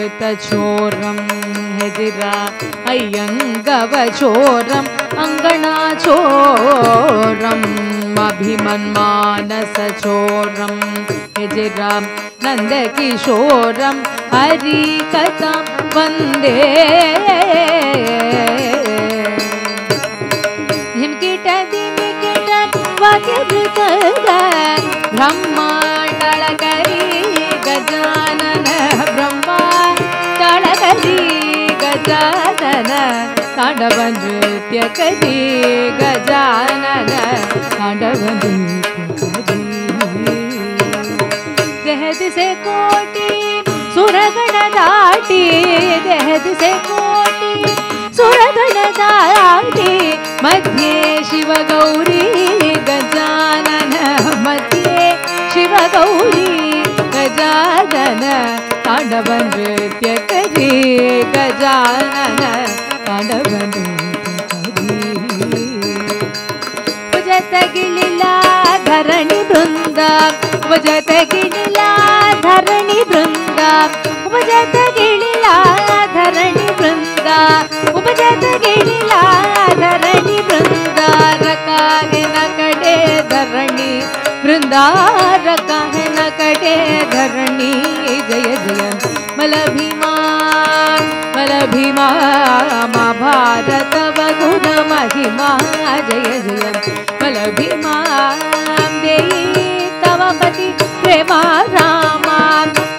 கருத்தச்சோரம் எதிரா ஐயங்கவச்சோரம் அங்கனாச்சோரம் अभिमन्मानसचोरं यजिरां नन्दकिशोरं हरिकथां वंदे हिमकिटदिमिकिट वाक्यभृतगन् ब्रह्मा गजानन तांडव नृत्य करी गजानन तांडव से कोटि सुरगण दाटी दहद से कोटि सुरगण दाटी, मध्य शिव गौरी गजानन, मध्य शिव गौरी गजानन। तांडव नृत्य करे, गजानन तांडव गिलिला धरणि वृंदा भजत गिलिला धरणि वृंदा उपजत गिलिला धरणी वृंदा उपजत गिलिला धरणि वृंदा रकागिन कಡೆ धರಣಿ वृंदा महिमा, मा भारत वगुण महिमा, जय जय बलभीमा देयी तव पति प्रेमा रामा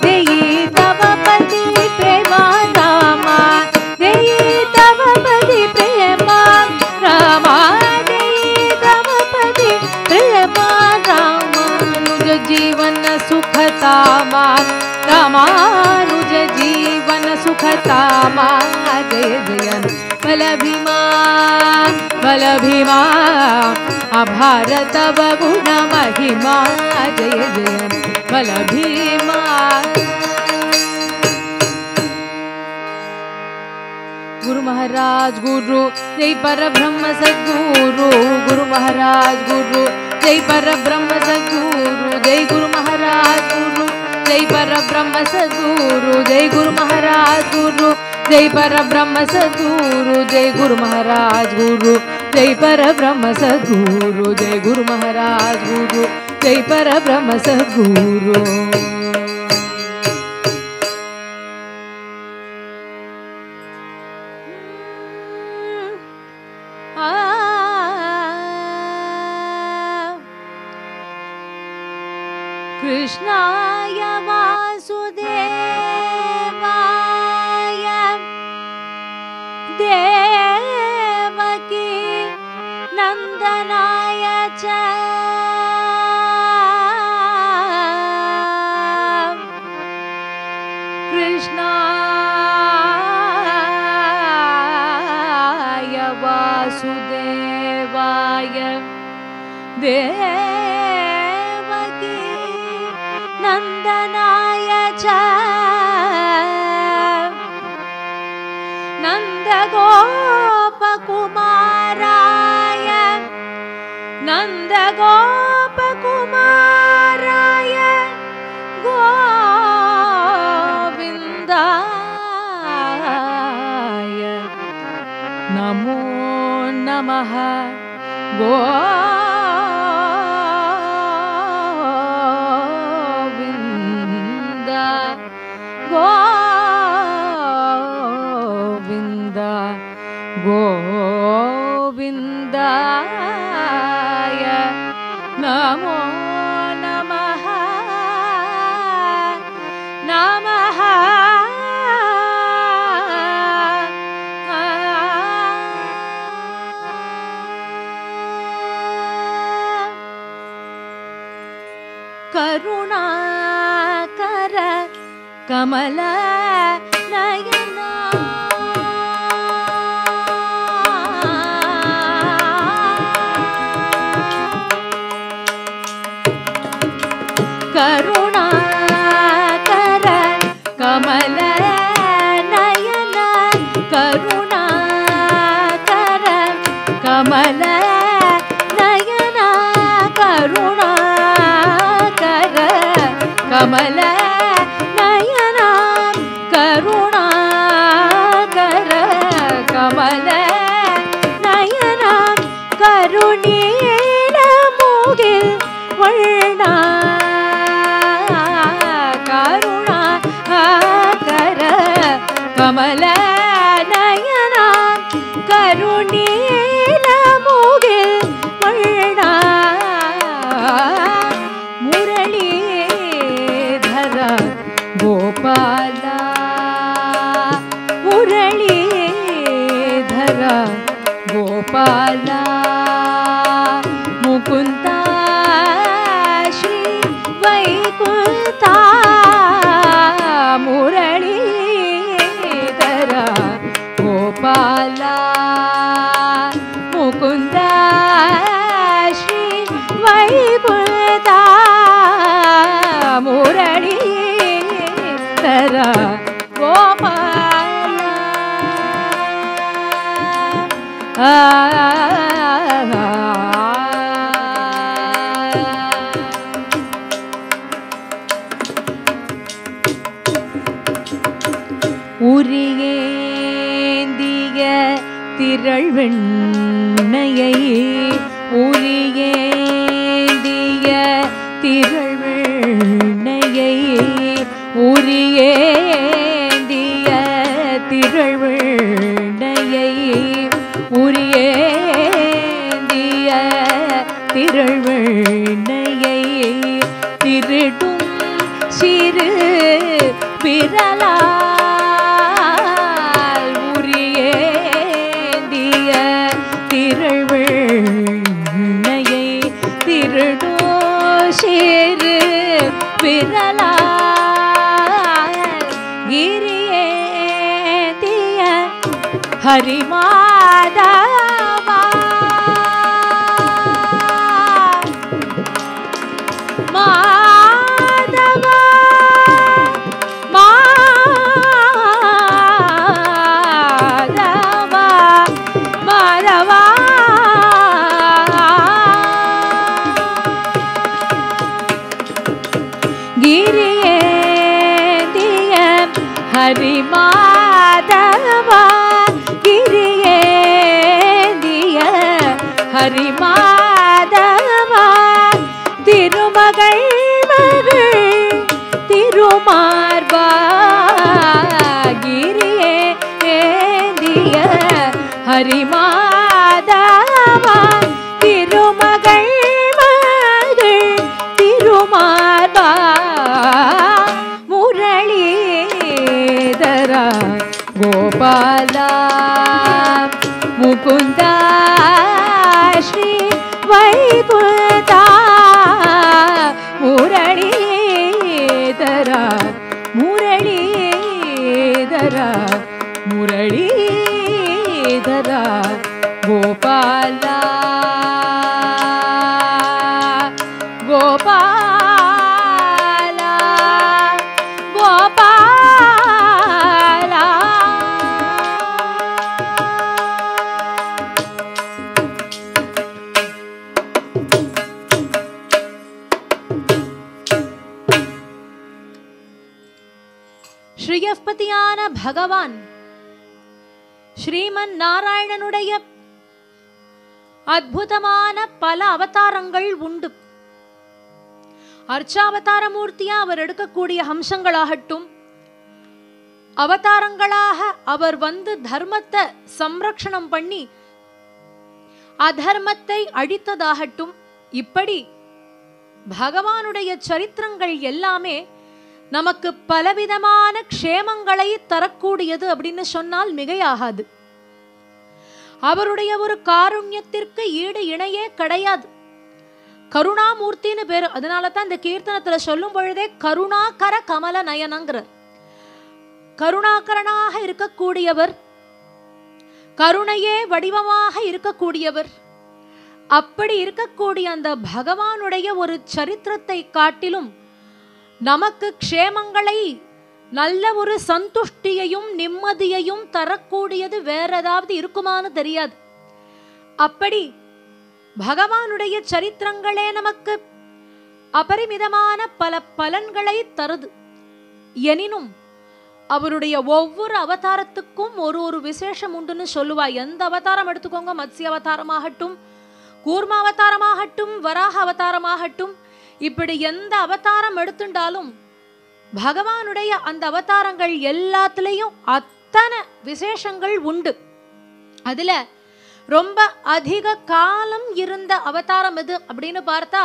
देयी तव पति प्रेमा रामा देयी तव पति प्रेमा रामा देयी तव पति जीवन सुखता मा रामा जीवन सुखता मा बल भीमा बल अभारत गुण महिमा, जय जय बल गुरु महाराज, गुरु, जय पर ब्रह्म सदगुरु। गुरु महाराज, गुरु, जय पर ब्रह्म सदगुरु। जय गुरु महाराज, गुरु, जय पर ब्रह्म सदगुरु। जय गुरु महाराज, गुरु जय पर ब्रह्म सद्गुरु जय गुरु महाराज गुरु जय पर ब्रह्म सद्गुरु जय गुरु महाराज गुरु जय पर ब्रह्म सद्गुरु नमः। गो ಕಮಲಾ முரளீதரா முரளி அற்புதமான பல அவதாரங்கள் உண்டு. அர்ச்சாவதார மூர்த்தியா அவர் எடுக்கக்கூடிய அம்சங்களாகட்டும் அவதாரங்களாக அவர் வந்து தர்மத்தை சம்ரக்ஷணம் பண்ணி அதர்மத்தை அழித்ததாகட்டும் இப்படி பகவானுடைய சரித்திரங்கள் எல்லாமே நமக்கு பலவிதமான க்ஷேமங்களை தரக்கூடியது அப்படின்னு சொன்னால் மிகையாகாது. அவருடைய ஒரு காருண்யத்திற்கு ஈடு இணையே கிடையாது. கருணாமூர்த்தின்னு பேரு. அதனால தான் இந்த கீர்த்தனத்துல சொல்லும் பொழுதே கருணாகர கமல நயனங்கிறார். கருணாகரனாக இருக்கக்கூடியவர் கருணையே வடிவமாக இருக்கக்கூடியவர் அப்படி இருக்கக்கூடிய அந்த பகவானுடைய ஒரு சரித்திரத்தை காட்டிலும் நமக்கு க்ஷேமங்களை நல்ல ஒரு சந்துஷ்டியையும் நிம்மதியையும் தரக்கூடியது வேற ஏதாவது இருக்குமான்னு தெரியாது. அப்படி பகவானுடைய சரித்திரங்களே நமக்கு அபரிமிதமான பல பலன்களை தருது. எனினும் அவருடைய ஒவ்வொரு அவதாரத்துக்கும் ஒரு ஒரு விசேஷம் உண்டுன்னு சொல்லுவா. எந்த அவதாரம் எடுத்துக்கோங்க? மத்ஸ்ய அவதாரமாகட்டும் கூர்ம அவதாரமாகட்டும் வராக அவதாரமாகட்டும். இப்படி எந்த அவதாரம் எடுத்துட்டாலும் பகவானுடைய அந்த அவதாரங்கள் எல்லாத்துலேயும் அத்தனை விசேஷங்கள் உண்டு. அதில் ரொம்ப அதிக காலம் இருந்த அவதாரம் எது அப்படின்னு பார்த்தா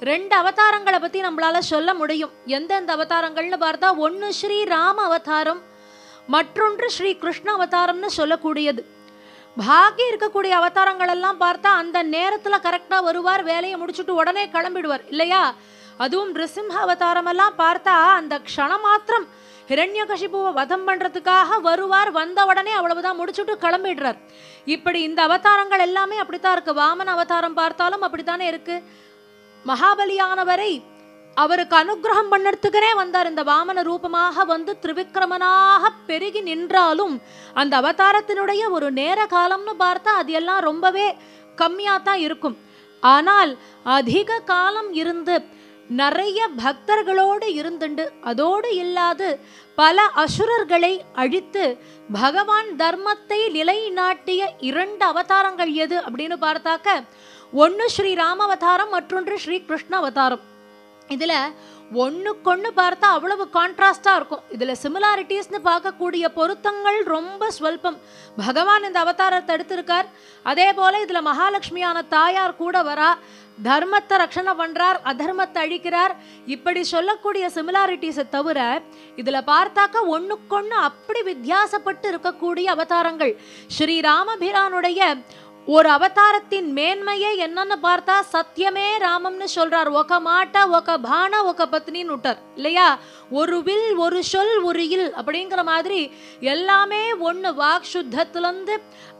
ரெண்டு அவதாரங்களை பற்றி நம்மளால சொல்ல முடியும். எந்தெந்த அவதாரங்கள்னு பார்த்தா ஒன்று ஸ்ரீ ராம அவதாரம் மற்றொன்று ஸ்ரீ கிருஷ்ண அவதாரம்னு சொல்லக்கூடியது. பாக்கி இருக்கக்கூடிய அவதாரங்கள் எல்லாம் பார்த்தா அந்த நேரத்தில் கரெக்டாக வருவார் வேலையை முடிச்சுட்டு உடனே கிளம்பிடுவார் இல்லையா? அதுவும் நிருசிம்ஹ அவதாரம் எல்லாம் பார்த்தா அந்த க்ஷணம் மாத்திரம் ஹிரண்யகசிபுவை வதம் பண்ணுறதுக்காக வருவார் வந்த உடனே அவ்வளவுதான் முடிச்சுட்டு கிளம்பிடுறார். இப்படி இந்த அவதாரங்கள் எல்லாமே அப்படித்தான் இருக்கு. வாமன அவதாரம் பார்த்தாலும் அப்படித்தானே இருக்கு. மகாபலியானவரை அவருக்கு அனுகிரகம் பண்ணறதுக்குனே வந்தார். இந்த வாமன ரூபமாக வந்து திரிவிக்ரமனாக பெருகி நின்றாலும் அந்த அவதாரத்தினுடைய ஒரு நேர காலம்னு பார்த்தா அது எல்லாம் ரொம்பவே கம்மியாக தான் இருக்கும். ஆனால் அதிக காலம் இருந்து நிறைய பக்தர்களோடு இருந்துண்டு அதோடு இல்லாது பல அசுரர்களை அழித்து பகவான் தர்மத்தை நிலைநாட்டிய இரண்டு அவதாரங்கள் எது அப்படின்னு பார்த்தாக்க ஒன்று ஸ்ரீ ராம அவதாரம் மற்றொன்று ஸ்ரீ கிருஷ்ண அவதாரம். இதுல ஒன்றுக்கொன்று பார்த்தா அவ்வளவு கான்ட்ராஸ்டாக இருக்கும். இதுல சிமிலாரிட்டிஸ்னு பார்க்கக்கூடிய பொருத்தங்கள் ரொம்ப ஸ்வல்பம். பகவான் இந்த அவதாரத்தை எடுத்திருக்கார். அதே போல இதில் மகாலட்சுமியான தாயார் கூட வரா. தர்மத்தை ரட்சணை பண்றார் அதர்மத்தை அழிக்கிறார். இப்படி சொல்லக்கூடிய சிமிலாரிட்டிஸை தவிர இதுல பார்த்தாக்க ஒண்ணுக்கொண்ணு அப்படி வித்தியாசப்பட்டு இருக்கக்கூடிய அவதாரங்கள். ஸ்ரீ ராமபிரானுடைய ஒரு அவதாரத்தின் மேன்மையே என்னன்னு பார்த்தா சத்தியமே ராமம்னு சொல்றார். ஒக மாட்ட ஒக பான ஒக பத்னின்னு விட்டார். இல்லையா? ஒரு வில் ஒரு சொல் ஒரு இல் அப்படிங்கிற மாதிரி எல்லாமே ஒன்று வாக் சுத்தத்துலேருந்து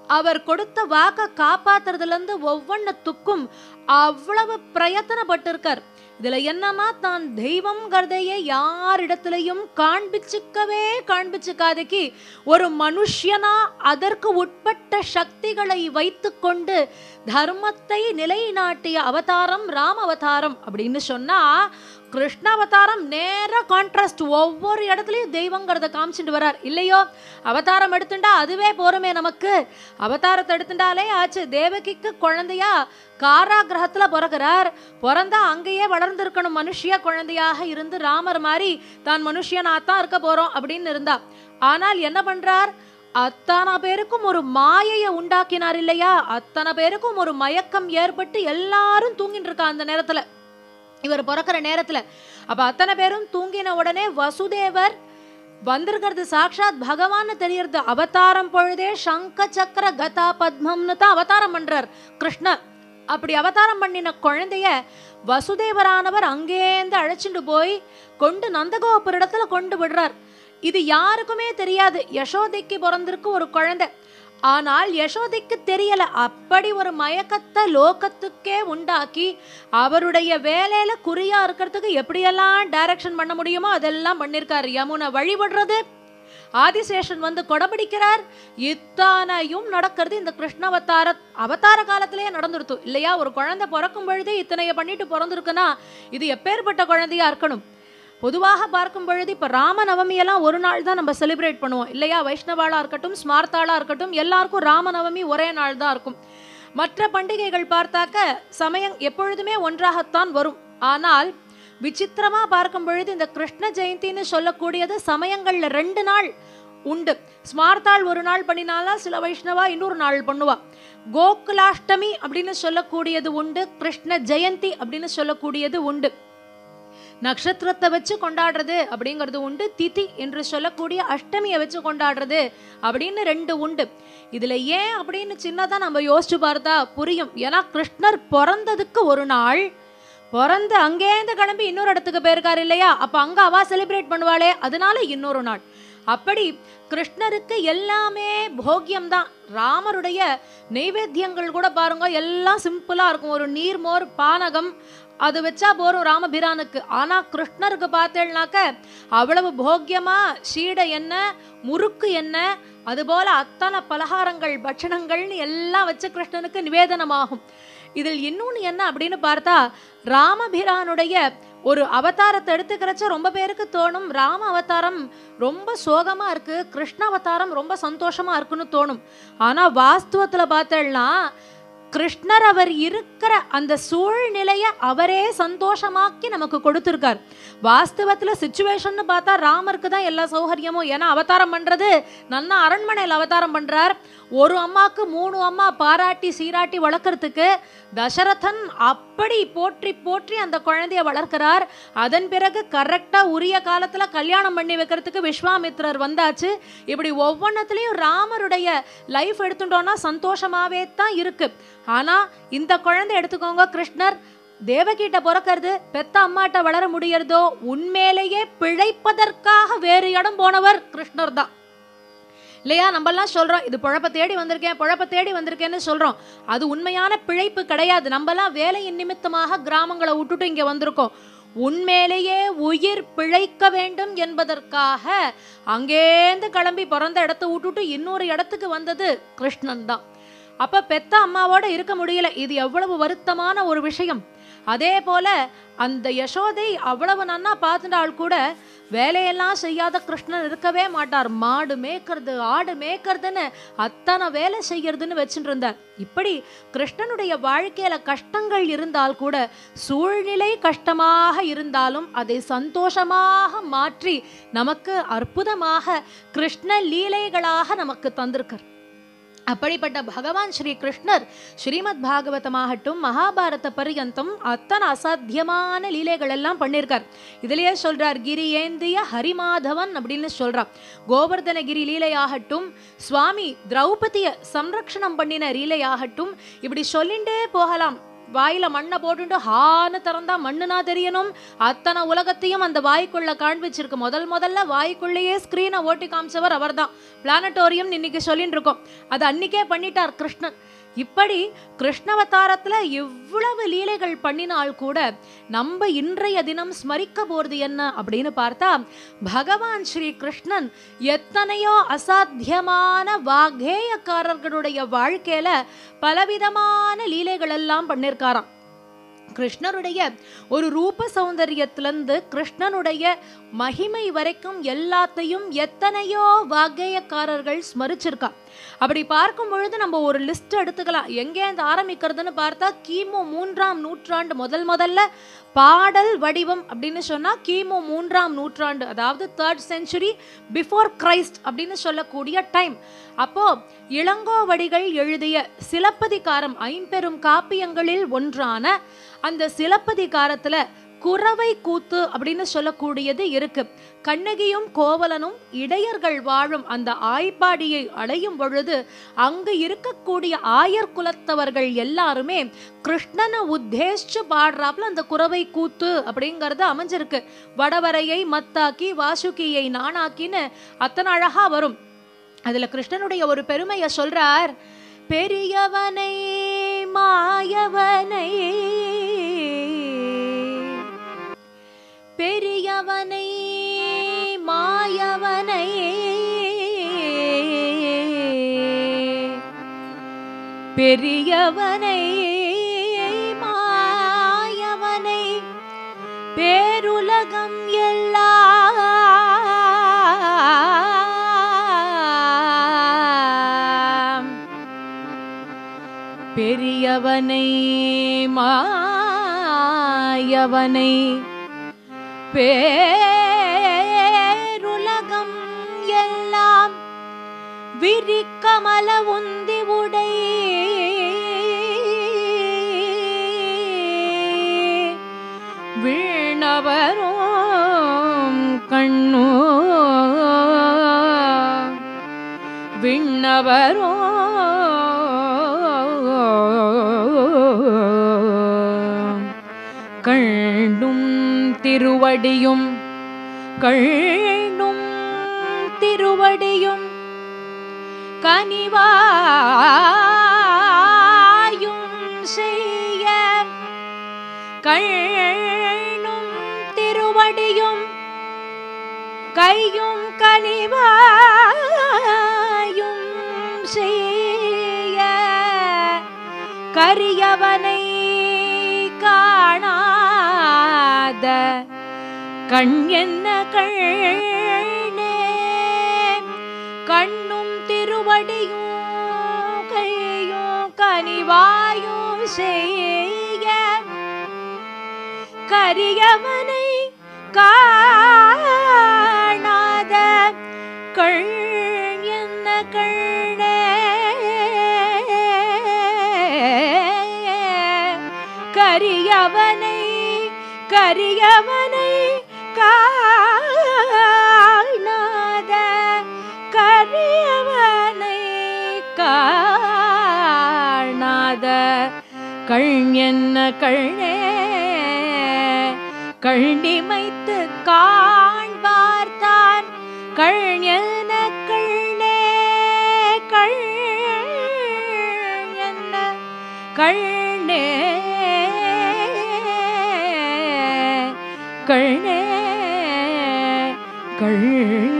அவர் கொடுத்த வாக்க காப்பாத்துறதுலேருந்து ஒவ்வொன்றுத்துக்கும் அவ்வளவு பிரயத்தனப்பட்டிருக்கார். இதுல என்னன்னா தான் தெய்வம்ங்கிறதையே யாரிடத்திலையும் காண்பிச்சுக்கவே காண்பிச்சுக்காதக்கு ஒரு மனுஷனா அதற்கு உட்பட்ட சக்திகளை வைத்துக்கொண்டு தர்மத்தை நிலைநாட்டிய அவதாரம் ராம அவதாரம் அப்படின்னு சொன்னா கிருஷ்ணாவதாரம் நேராக கான்ட்ராஸ்ட் ஒவ்வொரு இடத்துலையும் தெய்வங்கிறத காமிச்சிட்டு வரார் இல்லையோ? அவதாரம் எடுத்துட்டா அதுவே போருமே நமக்கு. அவதாரத்தை எடுத்துட்டாலே ஆச்சு. தேவகிக்கு குழந்தையா காராகிரகத்தில் பிறகுறார் பிறந்தா அங்கேயே வளர்ந்துருக்கணும். மனுஷிய குழந்தையாக இருந்து ராமர் மாதிரி தான் மனுஷியனாத்தான் இருக்க போகிறோம் அப்படின்னு இருந்தா. ஆனால் என்ன பண்ணுறார் அத்தனை பேருக்கும் ஒரு மாயையை உண்டாக்கினார் இல்லையா? அத்தனை பேருக்கும் ஒரு மயக்கம் ஏற்பட்டு எல்லாரும் தூங்கிட்டு இருக்கா அந்த நேரத்தில். இவர் பிறக்கிற நேரத்துல. அப்ப அத்தனை பேரும் தூங்கின உடனே வசுதேவர் வந்திருக்கிறது சாக்ஷாத் பகவான்னு தெரியறது. அவதாரம் பொழுதே சங்க சக்கர கதா பத்மம்னு தான் அவதாரம் பண்றார் கிருஷ்ணர் அப்படி அவதாரம் பண்ணின குழந்தைய வசுதேவரானவர் அங்கேருந்து அழைச்சிட்டு போய் கொண்டு நந்தகோபுரிடத்துல கொண்டு விடுறார். இது யாருக்குமே தெரியாது. யசோதைக்கு பிறந்திருக்கு ஒரு குழந்தை. ஆனால் யசோதைக்கு தெரியல. அப்படி ஒரு மயக்கத்தை லோகத்துக்கே உண்டாக்கி அவருடைய வேலையில குறியா இருக்கிறதுக்கு எப்படியெல்லாம் டைரக்ஷன் பண்ண முடியுமோ அதெல்லாம் பண்ணிருக்காரு. யமுனை வழிபடுறது ஆதிசேஷன் வந்து கொடபிடிக்கிறார் இத்தனையும் நடக்கிறது இந்த கிருஷ்ண அவதார அவதார காலத்திலேயே நடந்துருத்து. இல்லையா? ஒரு குழந்தை பிறக்கும் பொழுதே இத்தனைய பண்ணிட்டு பிறந்திருக்குன்னா இது எப்பேற்பட்ட குழந்தையா இருக்கணும்? பொதுவாக பார்க்கும் பொழுது இப்போ ராமநவமி எல்லாம் ஒரு நாள் தான் நம்ம செலிப்ரேட் பண்ணுவோம். இல்லையா? வைஷ்ணவாளா இருக்கட்டும் ஸ்மார்த்தாளா இருக்கட்டும் எல்லாருக்கும் ராமநவமி ஒரே நாள் தான் இருக்கும். மற்ற பண்டிகைகள் பார்த்தாக்க சமயம் எப்பொழுதுமே ஒன்றாகத்தான் வரும். ஆனால் விசித்திரமா பார்க்கும் பொழுது இந்த கிருஷ்ண ஜெயந்தின்னு சொல்லக்கூடியது சமயங்கள்ல ரெண்டு நாள் உண்டு. ஸ்மார்த்தாள் ஒரு நாள் பண்ணினாலா சில வைஷ்ணவா இன்னொரு நாள் பண்ணுவா. கோகுலாஷ்டமி அப்படின்னு சொல்லக்கூடியது உண்டு கிருஷ்ண ஜெயந்தி அப்படின்னு சொல்லக்கூடியது உண்டு. நட்சத்திரத்தை வச்சு கொண்டாடுறது அப்படிங்கிறது உண்டு. திதி என்று சொல்லக்கூடிய அஷ்டமியை வச்சு கொண்டாடுறது அப்படின்னு ரெண்டு உண்டு. இதில் ஏன் அப்படின்னு சின்னதாக நம்ம யோசிச்சு பார்த்தா புரியும். ஏன்னா கிருஷ்ணர் பிறந்ததுக்கு ஒரு நாள். பிறந்து அங்கேருந்து கிளம்பி இன்னொரு இடத்துக்கு போயிருக்காரு இல்லையா? அப்போ அங்கே அவள் செலிப்ரேட் பண்ணுவாளே அதனால இன்னொரு நாள். அப்படி கிருஷ்ணருக்கு எல்லாமே போக்கியம் தான் ராமருடைய நெய்வேத்தியங்கள் கூட பாருங்க எல்லாம் சிம்பிளாக இருக்கும். ஒரு நீர்மோர் பானகம் அது வச்சா போறோம் ராமபிரானுக்கு. ஆனா கிருஷ்ணருக்கு பார்த்தேன்னாக்க அவ்வளவு போக்கியமா சீடை என்ன முறுக்கு என்ன அதுபோல அத்தனை பலகாரங்கள் பட்சணங்கள்னு எல்லாம் வச்சு கிருஷ்ணனுக்கு நிவேதனமாகும். இதில் இன்னொன்று என்ன அப்படின்னு பார்த்தா ராமபிரானுடைய ஒரு அவதாரத்தை எடுத்துக்கிறச்ச ரொம்ப பேருக்கு தோணும். ராம அவதாரம் ரொம்ப சோகமாக இருக்கு. கிருஷ்ண அவதாரம் ரொம்ப சந்தோஷமாக இருக்குன்னு தோணும். ஆனால் வாஸ்துவத்தில் பார்த்தேன்னா கிருஷ்ணர் அவர் இருக்கிற அந்த சூழ்நிலையை அவரே சந்தோஷமாக்கி நமக்கு கொடுத்துருக்கார். வாஸ்தவத்தில் சுச்சுவேஷன் பார்த்தா ராமருக்கு தான் எல்லா சௌகரியமும். ஏன்னா அவதாரம் பண்ணுறது நன்னா அரண்மனையில் அவதாரம் பண்ணுறார் ஒரு அம்மாவுக்கு மூணு அம்மா பாராட்டி சீராட்டி வளர்க்குறதுக்கு தசரதன் அப்படி போற்றி போற்றி அந்த குழந்தைய வளர்க்கிறார். அதன் பிறகு கரெக்டாக உரிய காலத்தில் கல்யாணம் பண்ணி வைக்கிறதுக்கு விஸ்வாமித்ரர் வந்தாச்சு. இப்படி ஒவ்வொன்றத்துலேயும் ராமருடைய லைஃப் எடுத்துட்டோன்னா சந்தோஷமாகவே தான் இருக்கு. ஆனால் இந்த குழந்தை எடுத்துக்கோங்க கிருஷ்ணர் தேவகிட்ட பிறக்கிறது பெத்த அம்மாட்ட வளர முடியறதோ உண்மையிலேயே பிழைப்பதற்காக வேறு இடம் போனவர் கிருஷ்ணர் தான். இல்லையா? நம்மெல்லாம் சொல்கிறோம் இது பொழப்ப தேடி வந்திருக்கேன் பொழப்ப தேடி வந்திருக்கேன்னு சொல்கிறோம் அது உண்மையான பிழைப்பு கிடையாது. நம்மலாம் வேலையின் நிமித்தமாக கிராமங்களை விட்டுட்டு இங்கே வந்திருக்கோம். உண்மையிலேயே உயிர் பிழைக்க வேண்டும் என்பதற்காக அங்கேருந்து கிளம்பி பிறந்த இடத்த விட்டுட்டு இன்னொரு இடத்துக்கு வந்தது கிருஷ்ணன் தான். அப்போ பெத்த அம்மாவோட இருக்க முடியல. இது எவ்வளவு வருத்தமான ஒரு விஷயம். அதே போல அந்த யசோதை அவ்வளவு நன்னா பார்த்துட்டால் கூட வேலையெல்லாம் செய்யாத கிருஷ்ணன் இருக்கவே மாட்டார். மாடு மேய்க்கிறது ஆடு மேய்க்கிறதுன்னு அத்தனை வேலை செய்யறதுன்னு வச்சுட்டு இருந்தார் இப்படி கிருஷ்ணனுடைய வாழ்க்கையில கஷ்டங்கள் இருந்தால் கூட சூழ்நிலை கஷ்டமாக இருந்தாலும் அதை சந்தோஷமாக மாற்றி நமக்கு அற்புதமாக கிருஷ்ண லீலைகளாக நமக்கு தந்திருக்கார். அப்படிப்பட்ட பகவான் ஸ்ரீ கிருஷ்ணர் ஸ்ரீமத் பாகவதமாகட்டும் மகாபாரத பர்யந்தம் அத்தனை அசாத்தியமான லீலைகள் எல்லாம் பண்ணியிருக்கார் இதுலயே சொல்றார் கிரி ஏந்திய ஹரிமாதவன் அப்படின்னு சொல்றார். கோவர்தனகிரி லீலையாகட்டும் சுவாமி திரௌபதிய சம்ரக்ஷணம் பண்ணின லீலையாகட்டும் இப்படி சொல்லிண்டே போகலாம். வாயில மண்ணை போட்டுட்டு ஹான்னு திறந்தா மண்ணுனா தெரியணும். அத்தனை உலகத்தையும் அந்த வாய்க்குள்ள காண்பிச்சிருக்கு. முதல் முதல்ல வாய்க்குள்ளேயே ஸ்கிரீனை ஓட்டி காமிச்சவர் அவர்தான். பிளானட்டோரியம் இன்னைக்கு சொல்லிட்டு இருக்கோம் அது அன்னைக்கே பண்ணிட்டார் கிருஷ்ணன். இப்படி கிருஷ்ணவதாரத்துல எவ்வளவு லீலைகள் பண்ணினால் கூட நம்ம இன்றைய தினம் ஸ்மரிக்க போறது என்ன அப்படின்னு பார்த்தா பகவான் ஸ்ரீ கிருஷ்ணன் எத்தனையோ அசாத்தியமான வாகேயக்காரர்களுடைய வாழ்க்கையில பலவிதமான லீலைகள் எல்லாம் பண்ணிருக்காராம். கிருஷ்ணருடைய ஒரு ரூப சௌந்தரியத்திலிருந்து கிருஷ்ணனுடைய மகிமை வரைக்கும் எல்லாத்தையும் எத்தனையோ வாகேயக்காரர்கள் ஸ்மரிச்சிருக்கான் அப்படி பார்க்கும் பொழுது நம்ம ஒரு லிஸ்ட் எடுத்துக்கலாம். எங்கேருந்து ஆரம்பிக்கிறதுன்னு பார்த்தா கிமு மூன்றாம் நூற்றாண்டு முதல் முதல்ல பாடல் வடிவம் அப்படின்னு சொன்னால் கிமு மூன்றாம் நூற்றாண்டு அதாவது தேர்ட் செஞ்சுரி பிஃபோர் கிரைஸ்ட் அப்படின்னு சொல்லக்கூடிய டைம் அப்போ இளங்கோவடிகள் எழுதிய சிலப்பதிகாரம் ஐம்பெரும் காப்பியங்களில் ஒன்றான அந்த சிலப்பதிகாரத்தில் குறவை கூத்து அப்படின்னு சொல்லக்கூடியது இருக்கு. கண்ணகியும் கோவலனும் இடையர்கள் வாழும் அந்த ஆய்ப்பாடியை அடையும் பொழுது அங்கு இருக்கக்கூடிய ஆயர் குலத்தவர்கள் எல்லாருமே கிருஷ்ணனை உத்தேசிச்சு பாடுறாப்புல அந்த குறவை கூத்து அப்படிங்கறது அமைஞ்சிருக்கு. வடவரையை மத்தாக்கி வாசுகியை நானாக்கின்னு அத்தனை அழகா வரும். அதுல கிருஷ்ணனுடைய ஒரு பெருமையை சொல்றார் பெரியவனை மாயவனை பெரியவனை மாயவனை. பெரியவனை மாயவனை. பேருலகம் எல்லாம் பெரியவனை மாயவனை. பேருலகம் எல்லாம் விரிக்கமல உந்தி உடை. வீணவரும் கண்ணோ விண்ணவரும் திருவடியும் கண்ணும் திருவடியும் கனிவாயும் செய்ய கண்ணும் திருவடியும் கையும் கனிவாயும் செய்ய கரியவனை கண் என்ன கண்ணே? கண்ணும் திருவடியும் கையும் கனிவாயும் செய்ய. கரியவனை காணாத கண் என்ன கண்ணே? கரியவனை கரியவனை கள் என்ன கண்ணே? கண்ணிமைத்து காண்பார்த்தான் கள் என்ன கண்ணே? கள் என்ன கண்ணே கண்ணே. கள்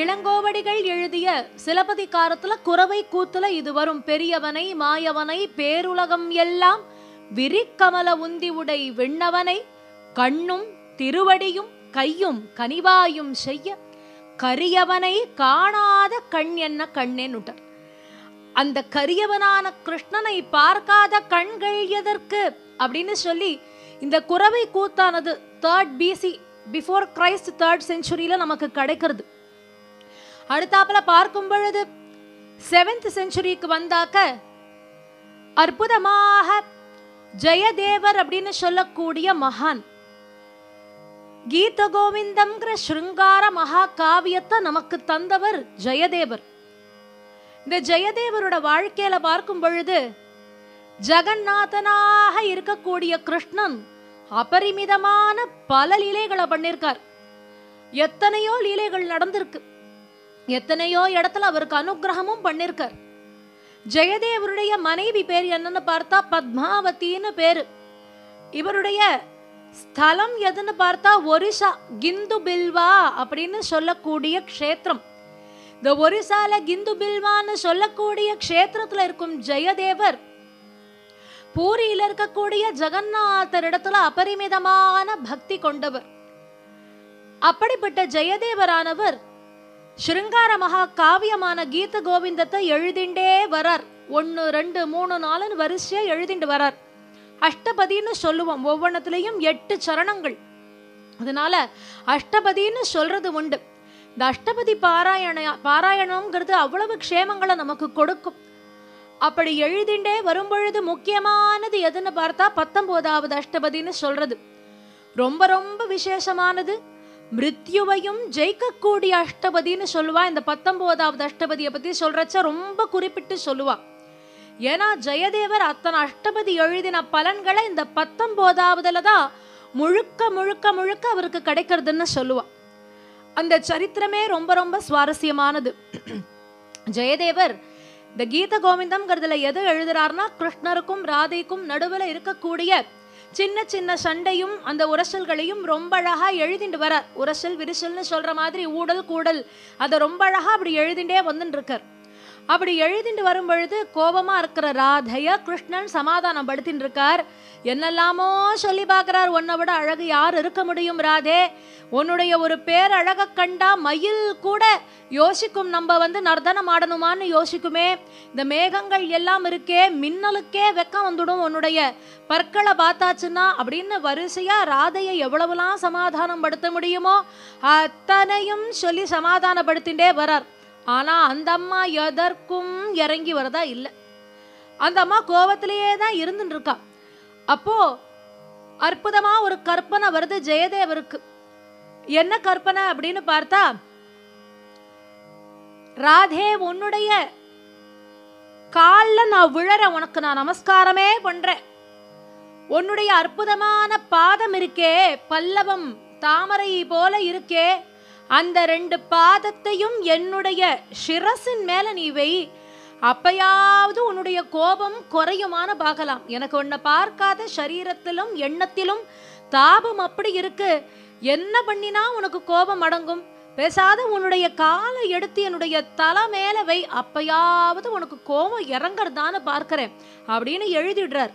இளங்கோவடிகள் எழுதிய சிலப்பதிகாரத்துல குறவை கூத்துல இது வரும். பெரியவனை மாயவனை பேருலகம் எல்லாம் விரிக்கமல உந்தி உடை விண்ணவனை கண்ணும் திருவடியும் கையும் கனிவாயும் செய்ய கரியவனை காணாத கண் என்ன கண்ணேன்னுட்டார். அந்த கரியவனான கிருஷ்ணனை பார்க்காத கண்கள் எதற்கு அப்படின்னு சொல்லி இந்த குறவை கூத்தானது third BC before Christ third செஞ்சுரியில நமக்கு கிடைக்கிறது. அடுத்தாப்புல பார்க்கும் பொழுது செவன்த் செஞ்சுரிக்கு வந்தாக்க அற்புதமாக ஜெயதேவர் அப்படின்னு சொல்லக்கூடிய மகான் கீத கோவிந்தம்ங்கிற ஸ்ருங்கார மகா காவியத்தை நமக்கு தந்தவர் ஜெயதேவர். இந்த ஜெயதேவரோட வாழ்க்கையில பார்க்கும் பொழுது ஜெகநாதனாக இருக்கக்கூடிய கிருஷ்ணன் அபரிமிதமான பல லீலைகளை பண்ணியிருக்கார் எத்தனையோ லீலைகள் நடந்திருக்கு. எத்தனையோ இடத்துல அவருக்கு அனுகிரகமும் பண்ணிருக்கார். ஜெயதேவருடைய மனைவி பேர் என்னன்னு பார்த்தா பத்மாவதின்னு பேரு. இவருடைய ஸ்தலம் எதுன்னு பார்த்தா ஒரிசா கிந்து பில்வா அப்படின்னு சொல்லக்கூடிய க்ஷேத்திரம். இந்த ஒரிசால கிந்து பில்வான்னு சொல்லக்கூடிய க்ஷேத்திரத்துல இருக்கும் ஜெயதேவர் பூரியில இருக்கக்கூடிய ஜெகநாதர் இடத்துல அபரிமிதமான பக்தி கொண்டவர். அப்படிப்பட்ட ஜெயதேவரானவர் ஸ்ருங்கார மகா காவியமான கீத கோவிந்தத்தை எழுதிண்டே வரார் ஒன்று ரெண்டு மூணு நாலுன்னு வரிசையாக எழுதிண்டு வரார் அஷ்டபதின்னு சொல்லுவோம் ஒவ்வொன்றத்துலேயும் எட்டு சரணங்கள் அதனால அஷ்டபதின்னு சொல்றது உண்டு இந்த அஷ்டபதி பாராயண பாராயணம்ங்கிறது அவ்வளவு க்ஷேமங்களை நமக்கு கொடுக்கும் அப்படி எழுதிண்டே வரும்பொழுது முக்கியமானது எதுன்னு பார்த்தா பத்தொம்போதாவது அஷ்டபதின்னு சொல்றது ரொம்ப ரொம்ப விசேஷமானது மிருத்யுவையும் ஜெயிக்கக்கூடிய அஷ்டபதின்னு சொல்லுவா. இந்த பத்தொன்பதாவது அஷ்டபதியை பத்தி சொல்றச்ச ரொம்ப குறிப்பிட்டு சொல்லுவா. ஏன்னா ஜெயதேவர் அத்தனை அஷ்டபதி எழுதின பலன்களை இந்த பத்தொன்பதாவதுல தான் முழுக்க முழுக்க முழுக்க அவருக்கு கிடைக்கிறதுன்னு சொல்லுவா. அந்த சரித்திரமே ரொம்ப ரொம்ப சுவாரஸ்யமானது. ஜெயதேவர் இந்த கீத கோவிந்தம்ங்கிறதுல எது எழுதுறாருன்னா கிருஷ்ணருக்கும் ராதைக்கும் நடுவில் இருக்கக்கூடிய சின்ன சின்ன சண்டையும் அந்த உரசல்களையும் ரொம்ப அழகா எழுதிட்டு வரார். உரசல் விரிசல்னு சொல்ற மாதிரி ஊடல் கூடல். அதை ரொம்ப அழகா அப்படி எழுதிண்டே வந்துட்டு இருக்கார் அப்படி எழுதிட்டு வரும் பொழுது கோபமா இருக்கிற ராதைய கிருஷ்ணன் சமாதானம் படுத்தின்னு இருக்கார் என்னெல்லாமோ சொல்லி பார்க்கிறார். உன்னை விட அழகு யார் இருக்க முடியும் ராதே? உன்னுடைய ஒரு பேர் அழக கண்டா மயில் கூட யோசிக்கும். நம்ம வந்து நர்தனம் ஆடணுமான்னு யோசிக்குமே. இந்த மேகங்கள் எல்லாம் இருக்கே மின்னலுக்கே வெக்கம் வந்துடும் உன்னுடைய. பற்களை பார்த்தாச்சுன்னா அப்படின்னு வரிசையா ராதையை எவ்வளவுலாம் சமாதானம் படுத்த முடியுமோ அத்தனையும் சொல்லி சமாதானப்படுத்திண்டே வரார். ஆனால் அந்த அம்மா எதற்கும் இறங்கி வரதா இல்லை. அந்த அம்மா கோபத்திலேயே தான் இருந்துட்டு இருக்கா அப்போ அற்புதமா ஒரு கற்பனை வருது ஜெயதேவருக்கு. என்ன கற்பனை அப்படின்னு பார்த்தா ராதே உன்னுடைய காலில் நான் விழற உனக்கு நான் நமஸ்காரமே பண்றேன். உன்னுடைய அற்புதமான பாதம் இருக்கே பல்லவம் தாமரை போல இருக்கே அந்த ரெண்டு பாதத்தையும் என்னுடைய சிரசின் மேல நீ வை. அப்பயாவது உன்னுடைய கோபம் குறையுமான பார்க்கலாம். எனக்கு உன்னை பார்க்காத சரீரத்திலும் எண்ணத்திலும் தாபம் அப்படி இருக்கு. என்ன பண்ணினா உனக்கு கோபம் அடங்கும்? பேசாத உன்னுடைய காலை எடுத்து என்னுடைய தலை மேல வை. அப்பயாவது உனக்கு கோபம் இறங்குறதான்னு பார்க்கிறேன். அப்படின்னு எழுதிடுறார்.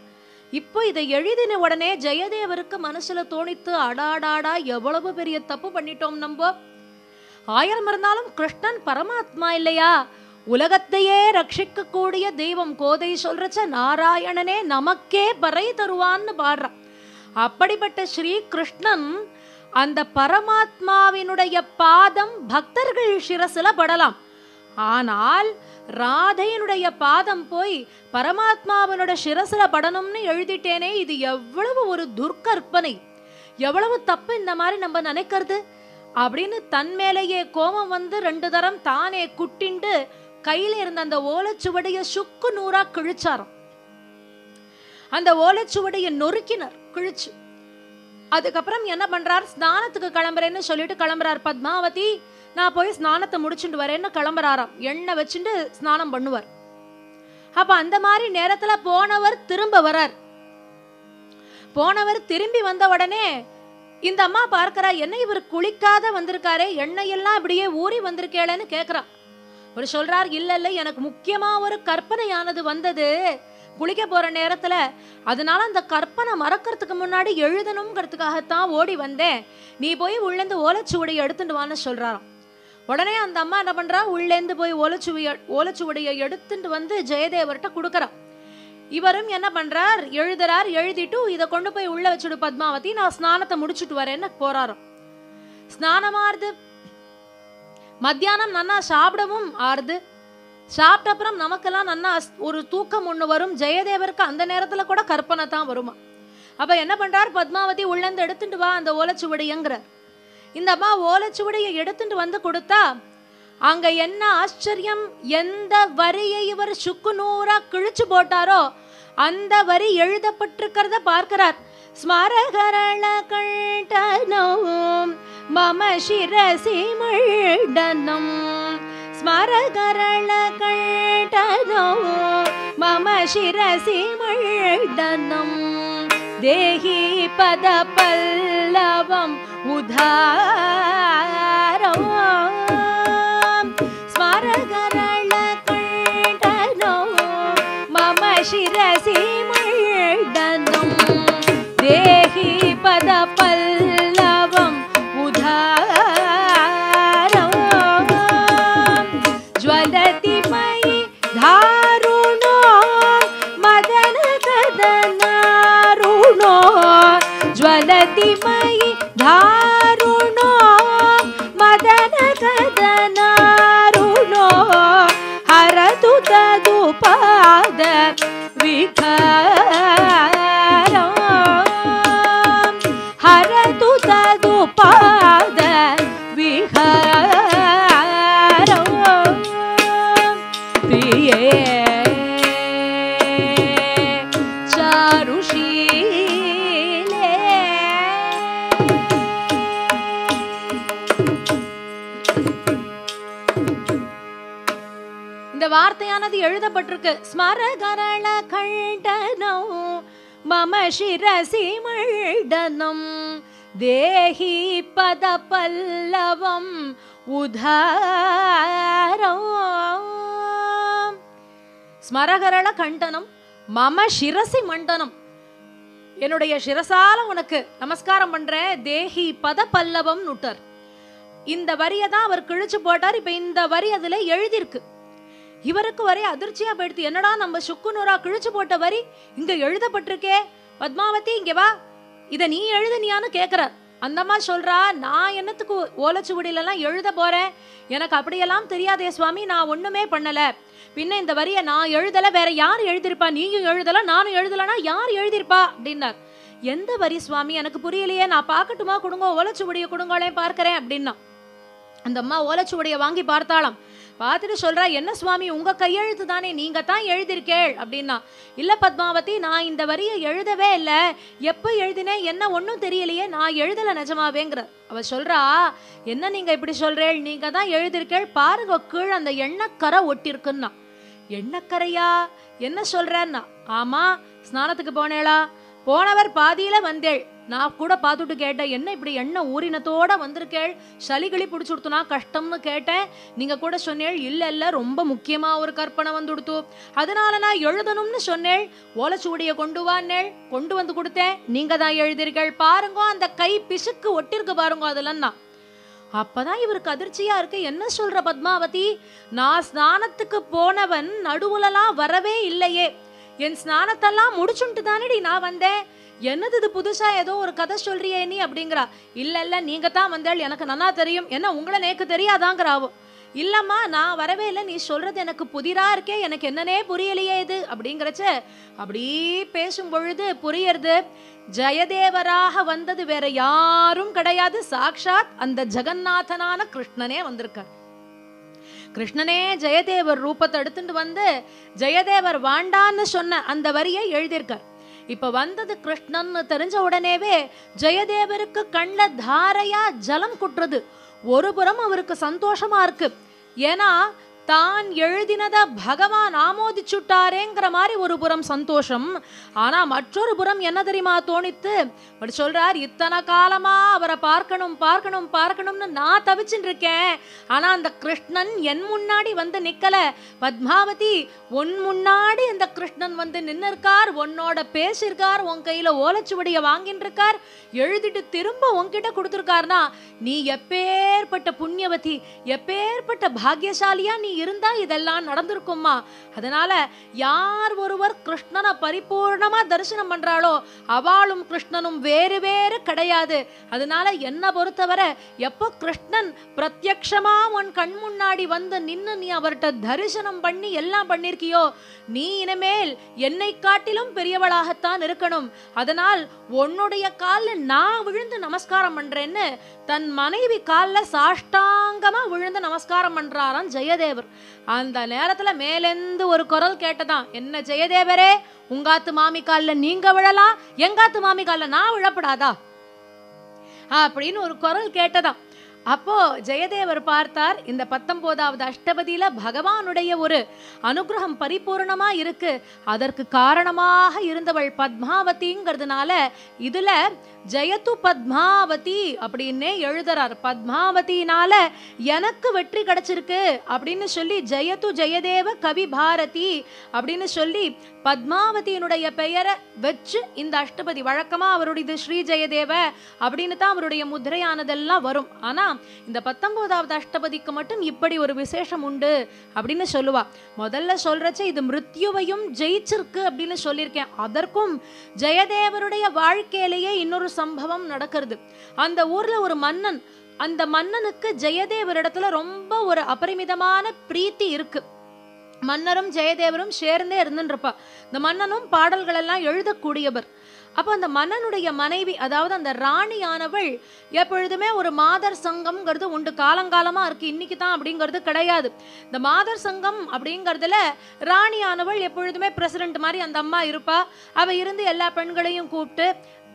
இப்போ இதை எழுதின உடனே ஜெயதேவருக்கு மனசுல தோணித்து அடாடாடா எவ்வளவு பெரிய தப்பு பண்ணிட்டோம் நம்ம? ஆயிரம் இருந்தாலும் கிருஷ்ணன் பரமாத்மா இல்லையா? உலகத்தையே ரட்சிக்கக்கூடிய தெய்வம் கோதை சொல்றச்ச நாராயணனே நமக்கே பறை தருவான்னு பாடுறான். அப்படிப்பட்ட ஸ்ரீ கிருஷ்ணன் அந்த பரமாத்மாவினுடைய பாதம் பக்தர்கள் சிரசுல படலாம். ஆனால் ராதையினுடைய பாதம் போய் பரமாத்மாவினோட சிரசுல படணும்னு எழுதிட்டேனே இது எவ்வளவு ஒரு துர்க்கற்பனை. எவ்வளவு தப்பு இந்த மாதிரி நம்ம நினைக்கிறது? அப்படின்னு தன் மேலேயே கோபம் வந்து ரெண்டு தரம் தானே குட்டிண்டு கையில இருந்த அந்த ஓலைச்சுவடைய சுக்கு நூறா கிழிச்சாராம். அந்த ஓலைச்சுவடைய நொறுக்கினர் கிழிச்சு. அதுக்கப்புறம் என்ன பண்றார்? ஸ்நானத்துக்கு கிளம்புறேன்னு சொல்லிட்டு கிளம்புறார். பத்மாவதி நான் போய் ஸ்நானத்தை முடிச்சுட்டு வரேன்னு கிளம்புறாராம். எண்ணெய் வச்சுட்டு ஸ்நானம் பண்ணுவார். அப்ப அந்த மாதிரி நேரத்துல போனவர் திரும்ப வரார். போனவர் திரும்பி வந்த உடனே இந்த அம்மா பார்க்கறா என்ன இவர் குளிக்காத வந்திருக்காரே எண்ணெய் எல்லாம் இப்படியே ஊறி வந்திருக்கேளேன்னு கேக்குறா. இவர் சொல்றார் இல்ல இல்ல எனக்கு முக்கியமா ஒரு கற்பனையானது வந்தது. குளிக்க போற நேரத்துல அதனால அந்த கற்பனை மறக்கிறதுக்கு முன்னாடி எழுதணுங்கிறதுக்காகத்தான் ஓடி வந்தேன். நீ போய் உள்ளேந்து ஓலைச்சுவடியை எடுத்துட்டு வான்னு சொல்றாராம். உடனே அந்த அம்மா என்ன பண்றா? உள்ளேந்து போய் ஓலைச்சுவைய ஓலைச்சுவடியை எடுத்துட்டு வந்து ஜெயதேவர்கிட்ட கொடுக்குறான் இவரும் என்ன பண்றார்? எழுதுறார் எழுதிட்டு இதை கொண்டு போய் உள்ள வச்சுடு பத்மாவதி நான் ஸ்நானத்தை முடிச்சுட்டு வரேன்னு ஸ்நானம் ஸ்நானமாறுது மத்தியானம் நன்னா சாப்பிடவும் ஆறுது. சாப்பிட்ட அப்புறம் நமக்கெல்லாம் நன்னா ஒரு தூக்கம் ஒண்ணு வரும். ஜெயதேவருக்கு அந்த நேரத்துல கூட கற்பனை தான் வருமா? அப்ப என்ன பண்றார்? பத்மாவதி உள்ளேந்து எடுத்துட்டு வா அந்த ஓலைச்சுவடிங்கிறார் இந்த அம்மா ஓலைச்சுவடியை எடுத்துட்டு வந்து கொடுத்தா அங்க என்ன ஆச்சரியம்? எந்த வரியை இவர் சுக்குநூறா கிழிச்சு போட்டாரோ அந்த வரி எழுதப்பட்டிருக்கிறத பார்க்கிறார். ஸ்மரகரள கண்டனம் மம சிரசி மழ்டனம். ஸ்மரகரள கண்டனம் மம சிரசி மழ்டனம். தேஹி பத பல்லவம் உதா मतिमयि धारुणो मदन कदनारुणो तदुपाद இந்த வார்த்தையானது எழுதப்பட்டிருக்கு. ஸ்மரகரள கண்டனம் மம சிரசி மழ்டனம் தேஹி பத பல்லவம் உதாரம். ஸ்மரகரள கண்டனம் மம சிரசி மண்டனம். என்னுடைய சிரசால உனக்கு நமஸ்காரம் பண்றேன். தேஹி பத பல்லவம் நுட்டர் இந்த வரியை தான் அவர் கிழிச்சு போட்டார். இப்ப இந்த வரி அதுல எழுதியிருக்கு. இவருக்கு வரை அதிர்ச்சியா போயிடுத்து என்னடா நம்ம சுக்கு நூறா கிழிச்சு போட்ட வரி? இங்க எழுதப்பட்டிருக்கே. பத்மாவதி இங்க வா. இத நீ எழுதுனியான்னு கேக்குறார் அந்த அம்மா சொல்றா நான் என்னத்துக்கு ஓலைச்சுவடியில எல்லாம் எழுத போறேன்? எனக்கு அப்படியெல்லாம் தெரியாதே சுவாமி நான் ஒண்ணுமே பண்ணல. பின்ன இந்த வரியை நான் எழுதல வேற யார் எழுதியிருப்பா நீயும் எழுதல நானும் எழுதலனா யார் எழுதிருப்பா? அப்படின்னார். எந்த வரி சுவாமி? எனக்கு புரியலையே. நான் பார்க்கட்டுமா கொடுங்க ஓலைச்சுவடியை கொடுங்களே பார்க்கறேன். அப்படின்னா. அந்த அம்மா ஓலைச்சுவடியை வாங்கி பார்த்தாலும் பார்த்துட்டு சொல்கிறா என்ன சுவாமி உங்கள் கையெழுத்து தானே நீங்கள் தான் எழுதியிருக்கேள் அப்படின்னா. இல்லை பத்மாவதி நான் இந்த வரியை எழுதவே இல்லை. எப்போ எழுதினேன்? என்ன ஒன்றும் தெரியலையே. நான் எழுதலை நிஜமாவேங்கிற. அவ சொல்கிறா என்ன நீங்கள் இப்படி சொல்கிறேள் நீங்கள் தான் எழுதியிருக்கேள். பாருங்க கீழே அந்த எண்ணக்கரை ஒட்டிருக்குன்னா. எண்ணக்கரையா? என்ன சொல்கிறேன்னா ஆமாம் ஸ்நானத்துக்கு போனேளா? போனவர் பாதியில வந்தேள். நான் கூட பார்த்துட்டு கேட்டேன் என்ன இப்படி என்ன ஊறினத்தோட வந்திருக்கேள்? சளிகளி பிடிச்சுடுத்துனா கஷ்டம்னு கேட்டேன். நீங்க கூட சொன்னேள் இல்ல இல்ல ரொம்ப முக்கியமா ஒரு கற்பனை வந்து கொடுத்து அதனால நான் எழுதணும்னு சொன்னேள். ஓலைச்சுவடிய கொண்டு வான்னேள். கொண்டு வந்து கொடுத்தேன். நீங்க தான் எழுதிருக்கேள் பாருங்க அந்த கை பிசுக்கு ஒட்டிருக்கு பாருங்க அதெல்லாம் அதுலன்னா அப்பதான் இவருக்கு அதிர்ச்சியா இருக்கு. என்ன சொல்ற பத்மாவதி? நான் ஸ்நானத்துக்கு போனவன் நடுவுலலாம் வரவே இல்லையே. என் ஸ்நானத்தெல்லாம் முடிச்சுட்டு தானடி நான் வந்தேன். என்னது இது புதுசா ஏதோ ஒரு கதை சொல்றியே நீ அப்படிங்கிறா. இல்ல இல்ல நீங்க தான் வந்தேள் எனக்கு நல்லா தெரியும். என்ன உங்களை நேக்கு தெரியாதாங்கிறாவோ. இல்லம்மா நான் வரவே இல்லை. நீ சொல்றது எனக்கு புதிரா இருக்கே எனக்கு என்னன்னே புரியலையே இது அப்படிங்கிறச்ச அப்படி பேசும் பொழுது புரியறது ஜெயதேவராக வந்தது வேற யாரும் கிடையாது. சாக்ஷாத் அந்த ஜெகநாதனான கிருஷ்ணனே வந்திருக்கார். கிருஷ்ணனே ஜெயதேவர் ரூபத்தை எடுத்துட்டு வந்து ஜெயதேவர் வாண்டான்னு சொன்ன அந்த வரியை எழுதியிருக்கார். இப்ப வந்தது கிருஷ்ணன்னு தெரிஞ்ச உடனேவே ஜெயதேவருக்கு கண்ணில் தாரையா ஜலம் குட்டுறது. ஒரு புறம் அவருக்கு சந்தோஷமா இருக்கு. ஏன்னா தான் எழுதினதை பகவான் ஆமோதிச்சுட்டாரேங்கிற மாதிரி ஒரு புறம் சந்தோஷம். ஆனா மற்றொரு புறம் என்ன தெரியுமா தோணித்து? அப்படி சொல்றார் இத்தனை காலமா அவரை பார்க்கணும் பார்க்கணும் பார்க்கணும்னு நான் தவிச்சுட்டு இருக்கேன் ஆனா அந்த கிருஷ்ணன் என் முன்னாடி வந்து நிக்கல. பத்மாவதி உன் முன்னாடி அந்த கிருஷ்ணன் வந்து நின்று இருக்கார் உன்னோட பேசியிருக்கார் உன் கையில ஓலைச்சுவடியை வாங்கிட்டு இருக்கார் எழுதிட்டு திரும்ப உன்கிட்ட கொடுத்துருக்காருனா நீ எப்பேற்பட்ட புண்ணியவதி எப்பேற்பட்ட பாக்கியசாலியா நீ இருந்தா இதெல்லாம் நடந்திருக்குமா அதனால யார் ஒருவர் கிருஷ்ணனை பரிபூர்ணமா தரிசனம் பண்றாளோ அவளும் கிருஷ்ணனும் வேறு வேறு கிடையாது. அதனால என்ன பொறுத்தவரை எப்போ கிருஷ்ணன் பிரத்யக்ஷமா உன் கண் முன்னாடி வந்து நின்னு நீ அவர்கிட்ட தரிசனம் பண்ணி எல்லாம் பண்ணிருக்கியோ நீ இனிமேல் என்னை காட்டிலும் பெரியவளாகத்தான் இருக்கணும். அதனால் உன்னுடைய காலில் நான் விழுந்து நமஸ்காரம் பண்றேன்னு தன் மனைவி காலில் சாஷ்டாங்கமா விழுந்து நமஸ்காரம் பண்றாராம் ஜெயதேவர். அந்த நேரத்துல மேலேந்து ஒரு குரல் கேட்டதான். என்ன ஜெயதேவரே உங்காத்து மாமி நீங்க விழலாம் எங்காத்து மாமிகால்ல நான் விழப்படாதா? அப்படின்னு ஒரு குரல் கேட்டதாம் அப்போ ஜெயதேவர் பார்த்தார் இந்த பத்தொன்பதாவது அஷ்டபதியில பகவானுடைய ஒரு அனுகிரகம் பரிபூர்ணமா இருக்கு. அதற்கு காரணமாக இருந்தவள் பத்மாவதிங்கிறதுனால இதுல ஜெயத்து பத்மாவதி அப்படின்னே எழுதுறார். பத்மாவதினால எனக்கு வெற்றி கிடைச்சிருக்கு அப்படின்னு சொல்லி ஜெயத்து ஜெயதேவ கவி பாரதி அப்படின்னு சொல்லி பத்மாவதியினுடைய பெயரை வச்சு இந்த அஷ்டபதி வழக்கமாக அவருடைய ஸ்ரீ ஜெயதேவ அப்படின்னு தான் அவருடைய முதிரையானதெல்லாம் வரும். ஆனால் இந்த பத்தொன்பதாவது அஷ்டபதிக்கு மட்டும் இப்படி ஒரு விசேஷம் உண்டு அப்படின்னு சொல்லுவா. முதல்ல சொல்றச்ச இது மிருத்யுவையும் ஜெயிச்சிருக்கு அப்படின்னு சொல்லியிருக்கேன். அதற்கும் ஜெயதேவருடைய வாழ்க்கையிலேயே இன்னொரு சம்பவம் நடக்கிறது. அந்த ஊர்ல ஒரு மன்னன் அந்த மன்னனுக்கு ஜெயதேவரிடத்துல ரொம்ப ஒரு அபரிமிதமான பிரீத்தி இருக்கு. மன்னரும் ஜெயதேவரும் சேர்ந்தே இருந்துருப்பா இந்த மன்னனும் பாடல்கள் எல்லாம் எழுதக்கூடியவர். அப்போ அந்த மன்னனுடைய மனைவி அதாவது அந்த ராணியானவள் எப்பொழுதுமே ஒரு மாதர் சங்கம்ங்கிறது உண்டு. காலங்காலமா இருக்கு. இன்னைக்கு தான் அப்படிங்கிறது கிடையாது. இந்த மாதர் சங்கம் அப்படிங்கிறதுல ராணியானவள் எப்பொழுதுமே பிரசிடென்ட் மாதிரி அந்த அம்மா இருப்பா. அவ இருந்து எல்லா பெண்களையும் கூப்பிட்டு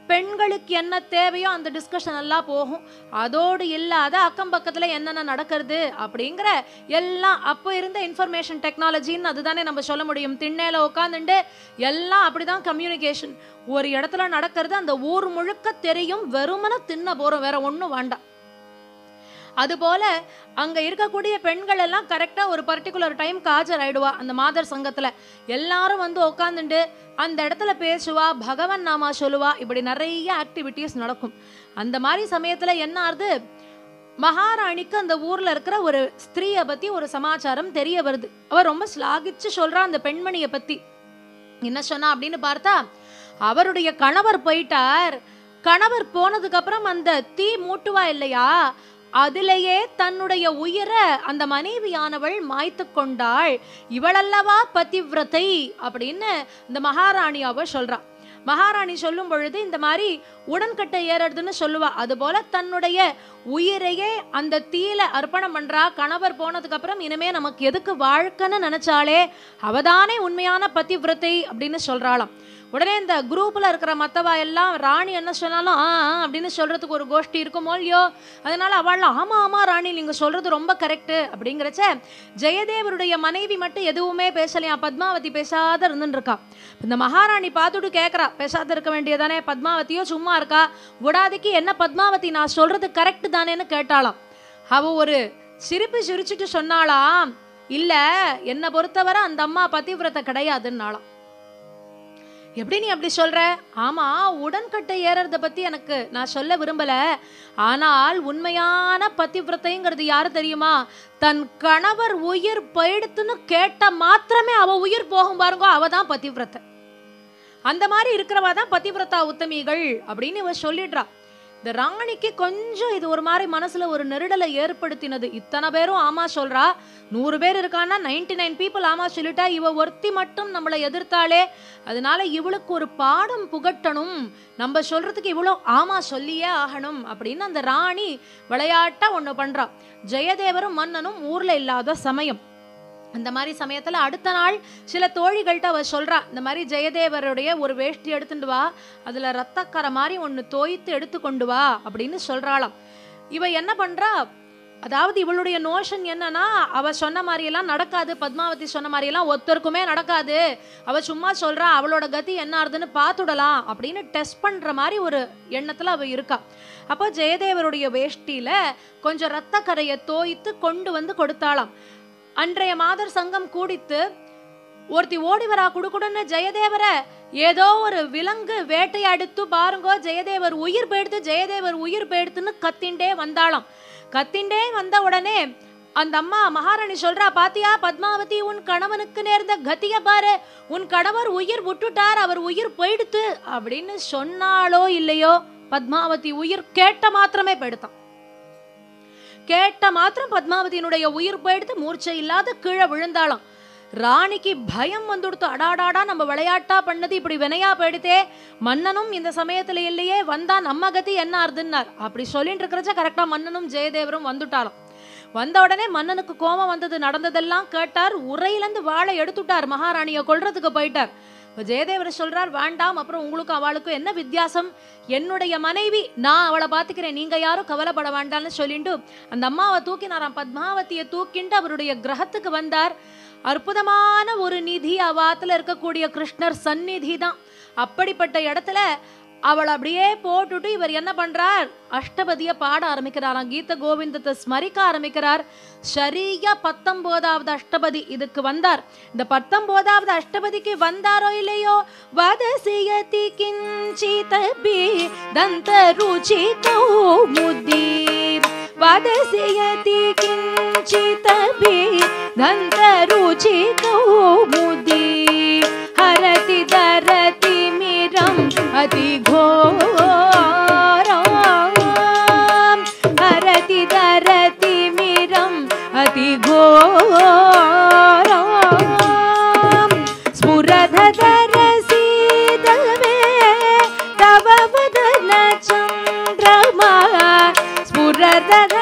பெண்களுக்கு என்ன தேவையோ அந்த டிஸ்கஷன் எல்லாம் போகும். அதோடு இல்லாத அக்கம் பக்கத்தில் என்னென்ன நடக்கிறது அப்படிங்கிற எல்லாம் அப்போ இருந்த இன்ஃபர்மேஷன் டெக்னாலஜின்னு அதுதானே நம்ம சொல்ல முடியும். திண்ணையில உட்காந்துட்டு எல்லாம் அப்படிதான் கம்யூனிகேஷன் ஒரு இடத்துல நடக்கிறது அந்த ஊர் முழுக்க தெரியும் வெறுமன தின்ன போகிறோம் வேற ஒன்றும் வேண்டாம். அதுபோல அங்கே இருக்கக்கூடிய பெண்கள் எல்லாம் கரெக்டாக ஒரு பர்டிகுலர் டைம்க்கு ஆஜர் ஆயிடுவா. அந்த மாதர் சங்கத்தில் எல்லாரும் வந்து உட்காந்துட்டு அந்த இடத்துல பேசுவா பகவன் நாமா சொல்லுவா. இப்படி நிறைய ஆக்டிவிட்டீஸ் நடக்கும். அந்த மாதிரி சமயத்தில் என்ன ஆகுது மகாராணிக்கு அந்த ஊர்ல இருக்கிற ஒரு ஸ்திரீயை பத்தி ஒரு சமாச்சாரம் தெரிய வருது. அவர் ரொம்ப ஸ்லாகிச்சு சொல்றா அந்த பெண்மணியை பத்தி. என்ன சொன்னா அப்படின்னு பார்த்தா அவருடைய கணவர் போயிட்டார். கணவர் போனதுக்கு அப்புறம் அந்த தீ மூட்டுவா இல்லையா? அதிலேயே தன்னுடைய உயிரை அந்த மனைவியானவள் மாய்த்து கொண்டாள். இவளல்லவா பதிவிரத்தை அப்படின்னு இந்த மகாராணி அவ சொல்றா. மகாராணி சொல்லும் பொழுது இந்த மாதிரி உடன்கட்டை ஏறுறதுன்னு சொல்லுவா. அதுபோல தன்னுடைய உயிரையே அந்த தீல அர்ப்பணம் பண்றா. கணவர் போனதுக்கு அப்புறம் இனிமே நமக்கு எதுக்கு வாழ்க்கைன்னு நினைச்சாலே அவதானே உண்மையான பதிவிரத்தை அப்படின்னு சொல்றாளாம். உடனே இந்த குரூப்பில் இருக்கிற மத்தவா எல்லாம் ராணி என்ன சொன்னாலும் ஆ அப்படின்னு சொல்கிறதுக்கு ஒரு கோஷ்டி இருக்குமோ இல்லையோ? அதனால் அவள் ஆமா ஆமாம் ராணி நீங்கள் சொல்கிறது ரொம்ப கரெக்டு அப்படிங்கிறச்ச ஜெயதேவருடைய மனைவி மட்டும் எதுவுமே பேசலையா? பத்மாவதி பேசாத இருந்துருக்கா இந்த மகாராணி பார்த்துட்டு கேட்கறா பேசாத இருக்க வேண்டியதானே பத்மாவதியோ சும்மா இருக்கா? விடாதிக்கு என்ன பத்மாவதி நான் சொல்கிறது கரெக்ட் தானேன்னு கேட்டாளாம். அவள் ஒரு சிரிப்பு சிரிச்சுட்டு சொன்னாலாம் இல்லை என்னை பொறுத்தவரை அந்த அம்மா பதிவிரத்தை கிடையாதுன்னாலாம் எப்படி நீ அப்படி சொல்ற? ஆமா உடன்கட்டை ஏறத பத்தி எனக்கு நான் சொல்ல விரும்பல. ஆனால் உண்மையான பதிவிரத்தைங்கிறது யாரு தெரியுமா? தன் கணவர் உயிர் போயிடுத்துன்னு கேட்ட மாத்திரமே அவ உயிர் போகும் பாருங்க அவ தான் பதிவிரத்தை அந்த மாதிரி இருக்கிறவா தான் பதிவிரதா உத்தமிகள் அப்படின்னு இவ சொல்லிடுறா. இந்த ராணிக்கு கொஞ்சம் இது ஒரு மாதிரி மனசுல ஒரு நெருடலை ஏற்படுத்தினது. இத்தனை பேரும் ஆமா சொல்றா. நூறு பேர் இருக்கான்னா நைன்டி நைன் பீப்புள் ஆமா சொல்லிட்டா. இவ ஒருத்தி மட்டும் நம்மளை எதிர்த்தாளே. அதனால இவளுக்கு ஒரு பாடம் புகட்டணும். நம்ம சொல்றதுக்கு இவ்வளோ ஆமா சொல்லியே ஆகணும் அப்படின்னு அந்த ராணி விளையாட்டா ஒன்று பண்றா. ஜெயதேவரும் மன்னனும் ஊர்ல இல்லாத சமயம். அந்த மாதிரி சமயத்தில் அடுத்த நாள் சில தோழிகள்கிட்ட அவள் சொல்கிறா இந்த மாதிரி ஜெயதேவருடைய ஒரு வேஷ்டி எடுத்துட்டு வா அதில் ரத்தக்கரை மாதிரி ஒன்று தோய்த்து எடுத்து கொண்டு வா அப்படின்னு சொல்கிறாளாம் இவ என்ன பண்ணுறா அதாவது இவளுடைய நோஷன் என்னன்னா அவ சொன்ன மாதிரியெல்லாம் நடக்காது பத்மாவதி சொன்ன மாதிரியெல்லாம் ஒருத்தருக்குமே நடக்காது. அவ சும்மா சொல்றா அவளோட கதி என்ன ஆறுதுன்னு பார்த்துடலாம் அப்படின்னு டெஸ்ட் பண்ற மாதிரி ஒரு எண்ணத்துல அவ இருக்கா. அப்போ ஜெயதேவருடைய வேஷ்டியில கொஞ்சம் ரத்த கரையை தோய்த்து கொண்டு வந்து கொடுத்தாளாம். அன்றைய மாதர் சங்கம் கூடித்து ஒருத்தி ஓடி வரா குடுக்குடுன்னு ஜெயதேவர ஏதோ ஒரு விலங்கு வேட்டையடுத்து பாருங்கோ ஜெயதேவர் உயிர் போயிடுத்து ஜெயதேவர் உயிர் போயிடுத்துன்னு கத்திண்டே வந்தாளாம். கத்திண்டே வந்த உடனே அந்த அம்மா மகாராணி சொல்றா பாத்தியா பத்மாவதி உன் கணவனுக்கு நேர்ந்த கத்திய பாரு. உன் கணவர் உயிர் விட்டுட்டார் அவர் உயிர் போயிடுத்து. அப்படின்னு சொன்னாலோ இல்லையோ பத்மாவதி உயிர் கேட்ட மாத்திரமே போயிடுத்தான். கேட்ட மாத்திரம் பத்மாவதியினுடைய உயிர் போயிடுத்து மூர்ச்சை இல்லாத கீழே விழுந்தாலும் ராணிக்கு பயம் வந்துடுத்து அடாடாடா நம்ம விளையாட்டா பண்ணது இப்படி வினையா போயிடுதே மன்னனும் இந்த சமயத்துல இல்லையே வந்தா நம்ம கதி என்ன ஆறுதுன்னார். அப்படி சொல்லிட்டு இருக்கிறச்ச கரெக்டா மன்னனும் ஜெயதேவரும் வந்துட்டாலும் வந்த உடனே மன்னனுக்கு கோபம் வந்தது நடந்ததெல்லாம் கேட்டார் உரையிலேருந்து வாழை எடுத்துட்டார் மகாராணியை கொல்றதுக்கு போயிட்டார். ஜெயதேவர் சொல்றார் வேண்டாம் அப்புறம் உங்களுக்கும் அவளுக்கும் என்ன வித்தியாசம்? என்னுடைய மனைவி நான் அவளை பார்த்துக்கிறேன் நீங்க யாரும் கவலைப்பட வேண்டாம்னு சொல்லிட்டு அந்த அம்மாவை தூக்கினாராம். பத்மாவதியை தூக்கிண்டு அவருடைய கிரகத்துக்கு வந்தார். அற்புதமான ஒரு நிதி அவாத்துல இருக்கக்கூடிய கிருஷ்ணர் சந்நிதி தான் அப்படிப்பட்ட இடத்துல அவளை அப்படியே போட்டுட்டு இவர் என்ன பண்றார்? அஷ்டபதியை பாட ஆரம்பிக்கிறாராம். கீத கோவிந்தத்தை ஸ்மரிக்க ஆரம்பிக்கிறார். சரியா பத்தொன்பதாவது அஷ்டபதி இதுக்கு வந்தார். இந்த பத்தொன்பதாவது அஷ்டபதிக்கு வந்தாரோ இல்லையோ? வதசியதி கிஞ்சிதபி தந்த ருச்சி கௌமுதி வதசியதி கிஞ்சிதபி தந்த ருச்சி கௌமுதி ஹரதி தரதி अतिघोरम्। हरति दरति मिरम् अतिघोरम्। स्फुरधरसीदवे तव वदन चन्द्रमा। स्फुरधरसीदवे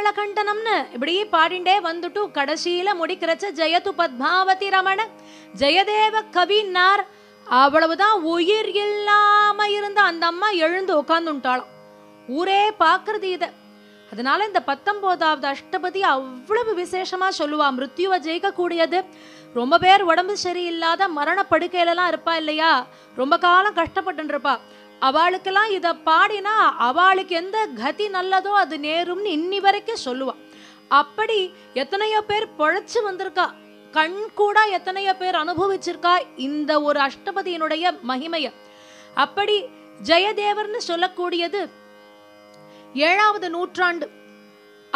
ஸ்மரகரள இப்படி பாடிண்டே வந்துட்டு கடைசியில முடிக்கிறச்ச ஜெயது பத்மாவதி ரமண ஜெயதேவ கவினார் அவ்வளவுதான் உயிர் இல்லாம இருந்த அந்த அம்மா எழுந்து உட்காந்துட்டாளாம் ஊரே பாக்குறது இத. அதனால இந்த பத்தொன்பதாவது அஷ்டபதி அவ்வளவு விசேஷமா சொல்லுவா. மிருத்யுவை ஜெயிக்கக்கூடியது. ரொம்ப பேர் உடம்பு சரியில்லாத மரண படுக்கையிலலாம் இருப்பா இல்லையா? ரொம்ப காலம் கஷ்டப்பட்டு இருப்பா. அவளுக்கெல்லாம் இதை பாடினா அவளுக்கு எந்த கதி நல்லதோ அது நேரும்னு இன்னி வரைக்கும் சொல்லுவா. அப்படி எத்தனையோ பேர் பொழைச்சு வந்திருக்கா. கண் கூட எத்தனையோ பேர் அனுபவிச்சிருக்கா இந்த ஒரு அஷ்டபதியினுடைய மகிமைய. அப்படி ஜெயதேவர்னு சொல்லக்கூடியது ஏழாவது நூற்றாண்டு.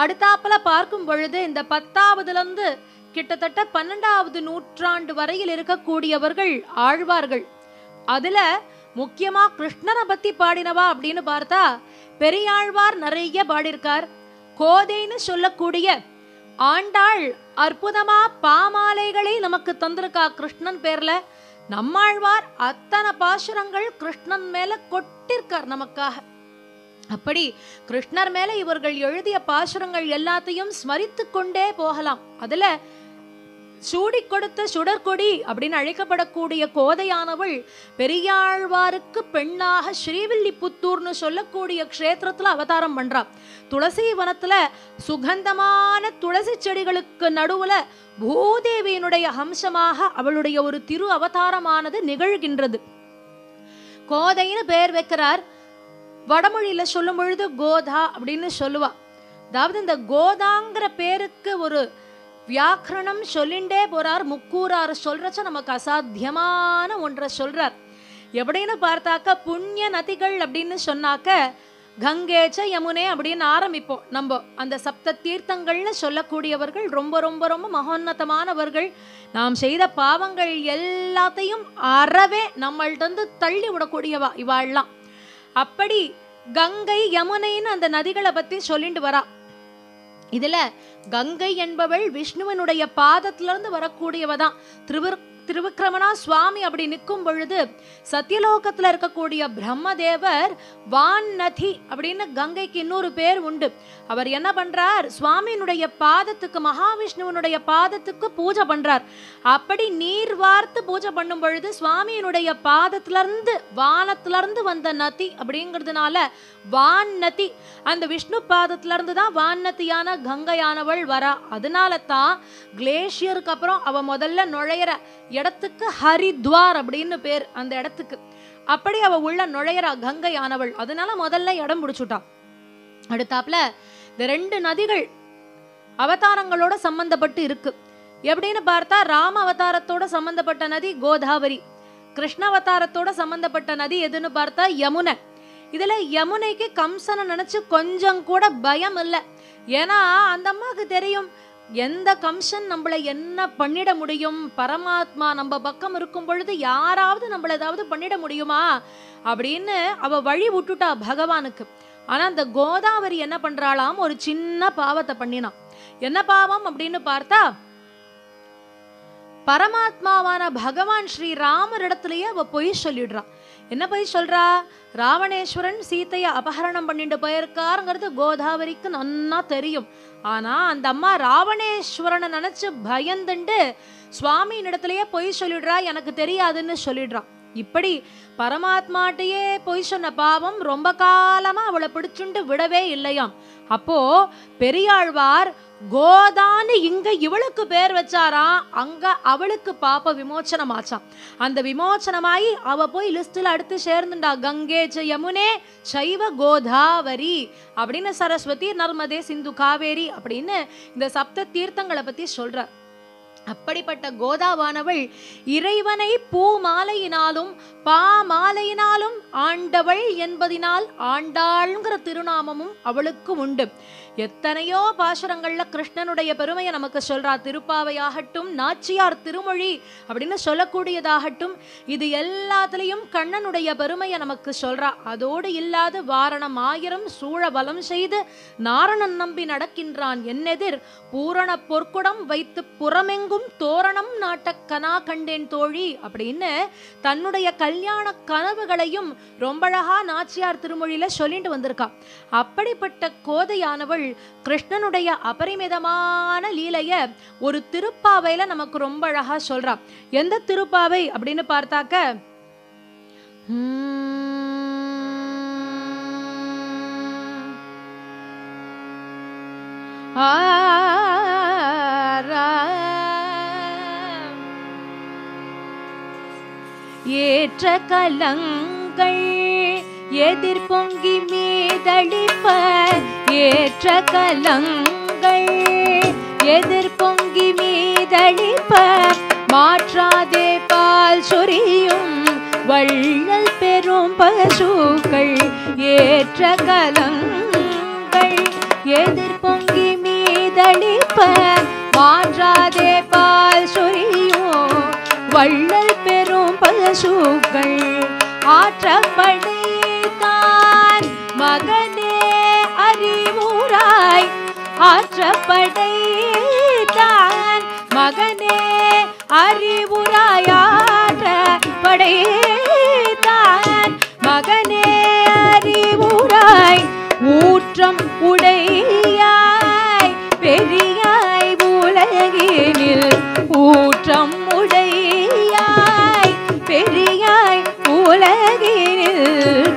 அடுத்தாப்புல பார்க்கும் பொழுது இந்த பத்தாவதுலேருந்து கிட்டத்தட்ட பன்னெண்டாவது நூற்றாண்டு வரையில் இருக்கக்கூடியவர்கள் ஆழ்வார்கள். அதில் முக்கியமா கிருஷ்ணனை பத்தி பாடினவா அப்படின்னு பார்த்தா பெரியாழ்வார் நிறைய பாடியிருக்கார். கோதைன்னு சொல்லக்கூடிய ஆண்டாள் அற்புதமா பாமாலைகளை நமக்கு தந்திருக்கா கிருஷ்ணன் பேர்ல. நம்மாழ்வார் அத்தனை பாசுரங்கள் கிருஷ்ணன் மேல கொட்டிருக்கார் நமக்காக. அப்படி கிருஷ்ணர் மேல இவர்கள் எழுதிய பாசுரங்கள் எல்லாத்தையும் ஸ்மரித்து கொண்டே போகலாம். அதுல சூடி கொடுத்த சுடற்கொடி அப்படின்னு அழைக்கப்படக்கூடிய கோதையானவள் பெரியாழ்வாருக்கு பெண்ணாக ஸ்ரீவில்லிபுத்தூர்னு சொல்லக்கூடிய க்ஷேத்திரத்தில் அவதாரம் பண்ணுறா துளசி வனத்தில் சுகந்தமான துளசி செடிகளுக்கு நடுவுல பூதேவியினுடைய அம்சமாக அவளுடைய ஒரு திரு அவதாரமானது நிகழ்கின்றது. கோதைன்னு பெயர் வைக்கிறார். வடமொழியில சொல்லும் பொழுது கோதா அப்படின்னு சொல்லுவா. அதாவது இந்த கோதாங்கிற பேருக்கு ஒரு வியாக்கரணம் சொல்லிண்டே போறார். முக்கூறார் சொல்றச்ச நமக்கு அசாத்தியமான ஒன்றை சொல்றார். எப்படின்னு பார்த்தாக்க புண்ணிய நதிகள் அப்படின்னு சொன்னாக்க கங்கேச்ச யமுனே அப்படின்னு ஆரம்பிப்போம். நம்ம அந்த சப்த தீர்த்தங்கள்னு சொல்லக்கூடியவர்கள் ரொம்ப ரொம்ப ரொம்ப மகோன்னதமானவர்கள். நாம் செய்த பாவங்கள் எல்லாத்தையும் அறவே நம்மள்டந்து தள்ளி விடக்கூடியவா இவாள்லாம். அப்படி கங்கை யமுனைன்னு அந்த நதிகளை பத்தி சொல்லிட்டு வரா. இதுல கங்கை என்பவள் விஷ்ணுவனுடைய பாதத்திலிருந்து வரக்கூடியவ தான் திருவிர் திருவிக்கிரமணா சுவாமி அப்படி நிற்கும் பொழுது சத்தியலோகத்தில் இருக்கக்கூடிய பிரம்மதேவர் வான்னதி அப்படின்னு கங்கைக்கு இன்னொரு பேர் உண்டு. அவர் என்ன பண்றார்? சுவாமியினுடைய பாதத்துக்கு மகாவிஷ்ணுவனுடைய பாதத்துக்கு பூஜை பண்றார். அப்படி நீர் வார்த்து பூஜை பண்ணும் பொழுது சுவாமியினுடைய பாதத்திலிருந்து வானத்திலிருந்து வந்த நதி அப்படிங்கிறதுனால வான்னதி அந்த விஷ்ணு பாதத்துல இருந்து தான் நதியான கங்கையானவள் வரா. அதனால தான் கிளேஷியருக்கு அப்புறம் அவ முதல்ல நுழையிற. இடத்துக்கு ஹரித்வார் அப்படின்னு பேர் அந்த இடத்துக்கு. அப்படி அவ உள்ள நுழையறா கங்கை ஆனவள் அதனால முதல்ல இடம் பிடிச்சுட்டா. அடுத்தாப்புல இந்த ரெண்டு நதிகள் அவதாரங்களோட சம்பந்தப்பட்டு இருக்கு. எப்படின்னு பார்த்தா ராம அவதாரத்தோட சம்பந்தப்பட்ட நதி கோதாவரி. கிருஷ்ண அவதாரத்தோட சம்பந்தப்பட்ட நதி எதுன்னு பார்த்தா யமுனை. இதுல யமுனைக்கு கம்சனை நினைச்சு கொஞ்சம் கூட பயம் இல்லை. ஏன்னா அந்த அம்மாவுக்கு தெரியும் எந்த கம்சன் நம்மளை என்ன பண்ணிட முடியும்? பரமாத்மா நம்ம பக்கம் இருக்கும் பொழுது யாராவது நம்மள ஏதாவது பண்ணிட முடியுமா? அப்படின்னு அவ வழி விட்டுட்டா பகவானுக்கு. ஆனா அந்த கோதாவரி என்ன பண்றாளாம்? ஒரு சின்ன பாவத்தை பண்ணினான் என்ன பாவம் அப்படின்னு பார்த்தா பரமாத்மாவான பகவான் ஸ்ரீ ராமர் இடத்துலயே அவ பொய் சொல்லிடுறா. என்ன பொய் சொல்றா? ராவணேஸ்வரன் சீத்தையை அபகரணம் பண்ணிட்டு போயிருக்காருங்கிறது கோதாவரிக்கு நன்னா தெரியும். ஆனா அந்த அம்மா ராவணேஸ்வரனை நினைச்சு பயந்துண்டு சுவாமியின் இடத்துலயே பொய் சொல்லிடுறா எனக்கு தெரியாதுன்னு சொல்லிடுறா இப்படி பரமாத்மாட்டையே பொய் சொன்ன பாவம் ரொம்ப காலமா அவளை பிடிச்சுண்டு விடவே இல்லையாம். அப்போ பெரியாழ்வார் கோதான்னு இங்க இவளுக்கு பேர் வச்சாராம் அங்க அவளுக்கு பாப்ப விமோச்சனமாச்சான் அந்த விமோச்சனமாயி அவ போய் லிஸ்ட்ல அடுத்து சேர்ந்துண்டா. கங்கே ச யமுனே சைவ கோதாவரி அப்படின்னு சரஸ்வதி நர்மதே சிந்து காவேரி அப்படின்னு இந்த சப்த தீர்த்தங்களை பத்தி சொல்றார் அப்படிப்பட்ட கோதாவானவள் இறைவனை பூ மாலையினாலும் பா மாலையினாலும் ஆண்டவள் என்பதினால் ஆண்டாள்ங்கிற திருநாமமும் அவளுக்கு உண்டு. எத்தனையோ பாசுரங்கள்ல கிருஷ்ணனுடைய பெருமையை நமக்கு சொல்றா திருப்பாவையாகட்டும் நாச்சியார் திருமொழி அப்படின்னு சொல்லக்கூடியதாகட்டும் இது எல்லாத்துலயும் கண்ணனுடைய பெருமையை நமக்கு சொல்றா. அதோடு இல்லாது வாரணம் ஆயிரம் சூழ பலம் செய்து நாரணன் நம்பி நடக்கின்றான் என்னெதிர். பூரண பொற்குடம் வைத்து புறமெங்கும் தோரணம் நாட்ட கனா கண்டேன் தோழி அப்படின்னு தன்னுடைய கல்யாண கனவுகளையும் ரொம்ப அழகா நாச்சியார் திருமொழியில சொல்லிட்டு வந்திருக்கா. அப்படிப்பட்ட கோதையானவள் கிருஷ்ணனுடைய அபரிமிதமான லீலைய ஒரு திருப்பாவையில நமக்கு ரொம்ப அழகா சொல்றா எந்த திருப்பாவை அப்படின்னு பார்த்தாக்க உம், ஏற்ற கலங்கள் எதிர் பொங்கி மீதழிப்ப ஏற்ற கலங்கள். எதிர் பொங்கி மீதழிப்ப மாற்றாதே பால் சொரியும் வள்ளல் பெரும் பசுக்கள். ஏற்ற கலங்கள். எதிர் பொங்கி மீதழிப்ப மாற்றாதே பால் சொரியும் வள்ளல் பெரும் பசுக்கள். பசுக்கள் ஆற்றப்படைத்தான். மகனே அறிவுராய் ஆற்றப்படைத்தான். மகனே அறிவுராயாற்ற படைத்தான் மகனே அறிவுராய் ஊற்றம் உடையாய் பெரியாய் உலகினில் ஊற்றம்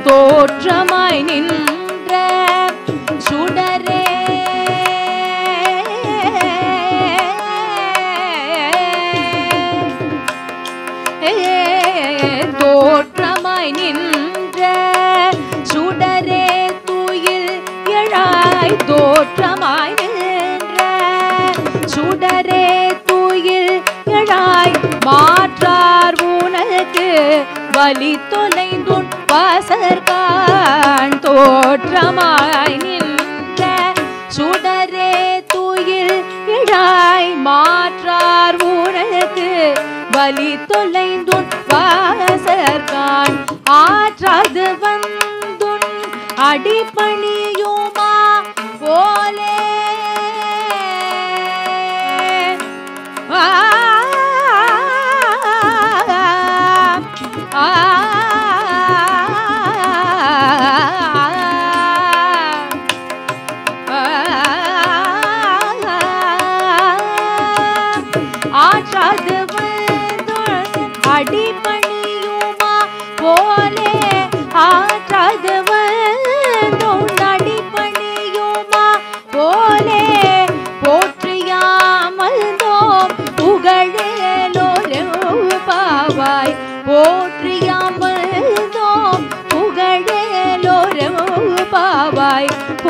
தோற்றமாய் நின்ற சுடரே. தோற்றமாய் நின்ற சுடரே தூயில் எழாய் தோற்றமாய் நின்ற சுடரே தூயில் எழாய் மாற்றார் உனக்கு வலி தொலைந்துன் வாசற்கான் தோற்றமாய் நின்ற சுடரே துயில் இழாய் மாற்றார் உனக்கு வலி தொலைந்துன் வாசற்கான் ஆற்றாது வந்துன் அடிப்பணியும்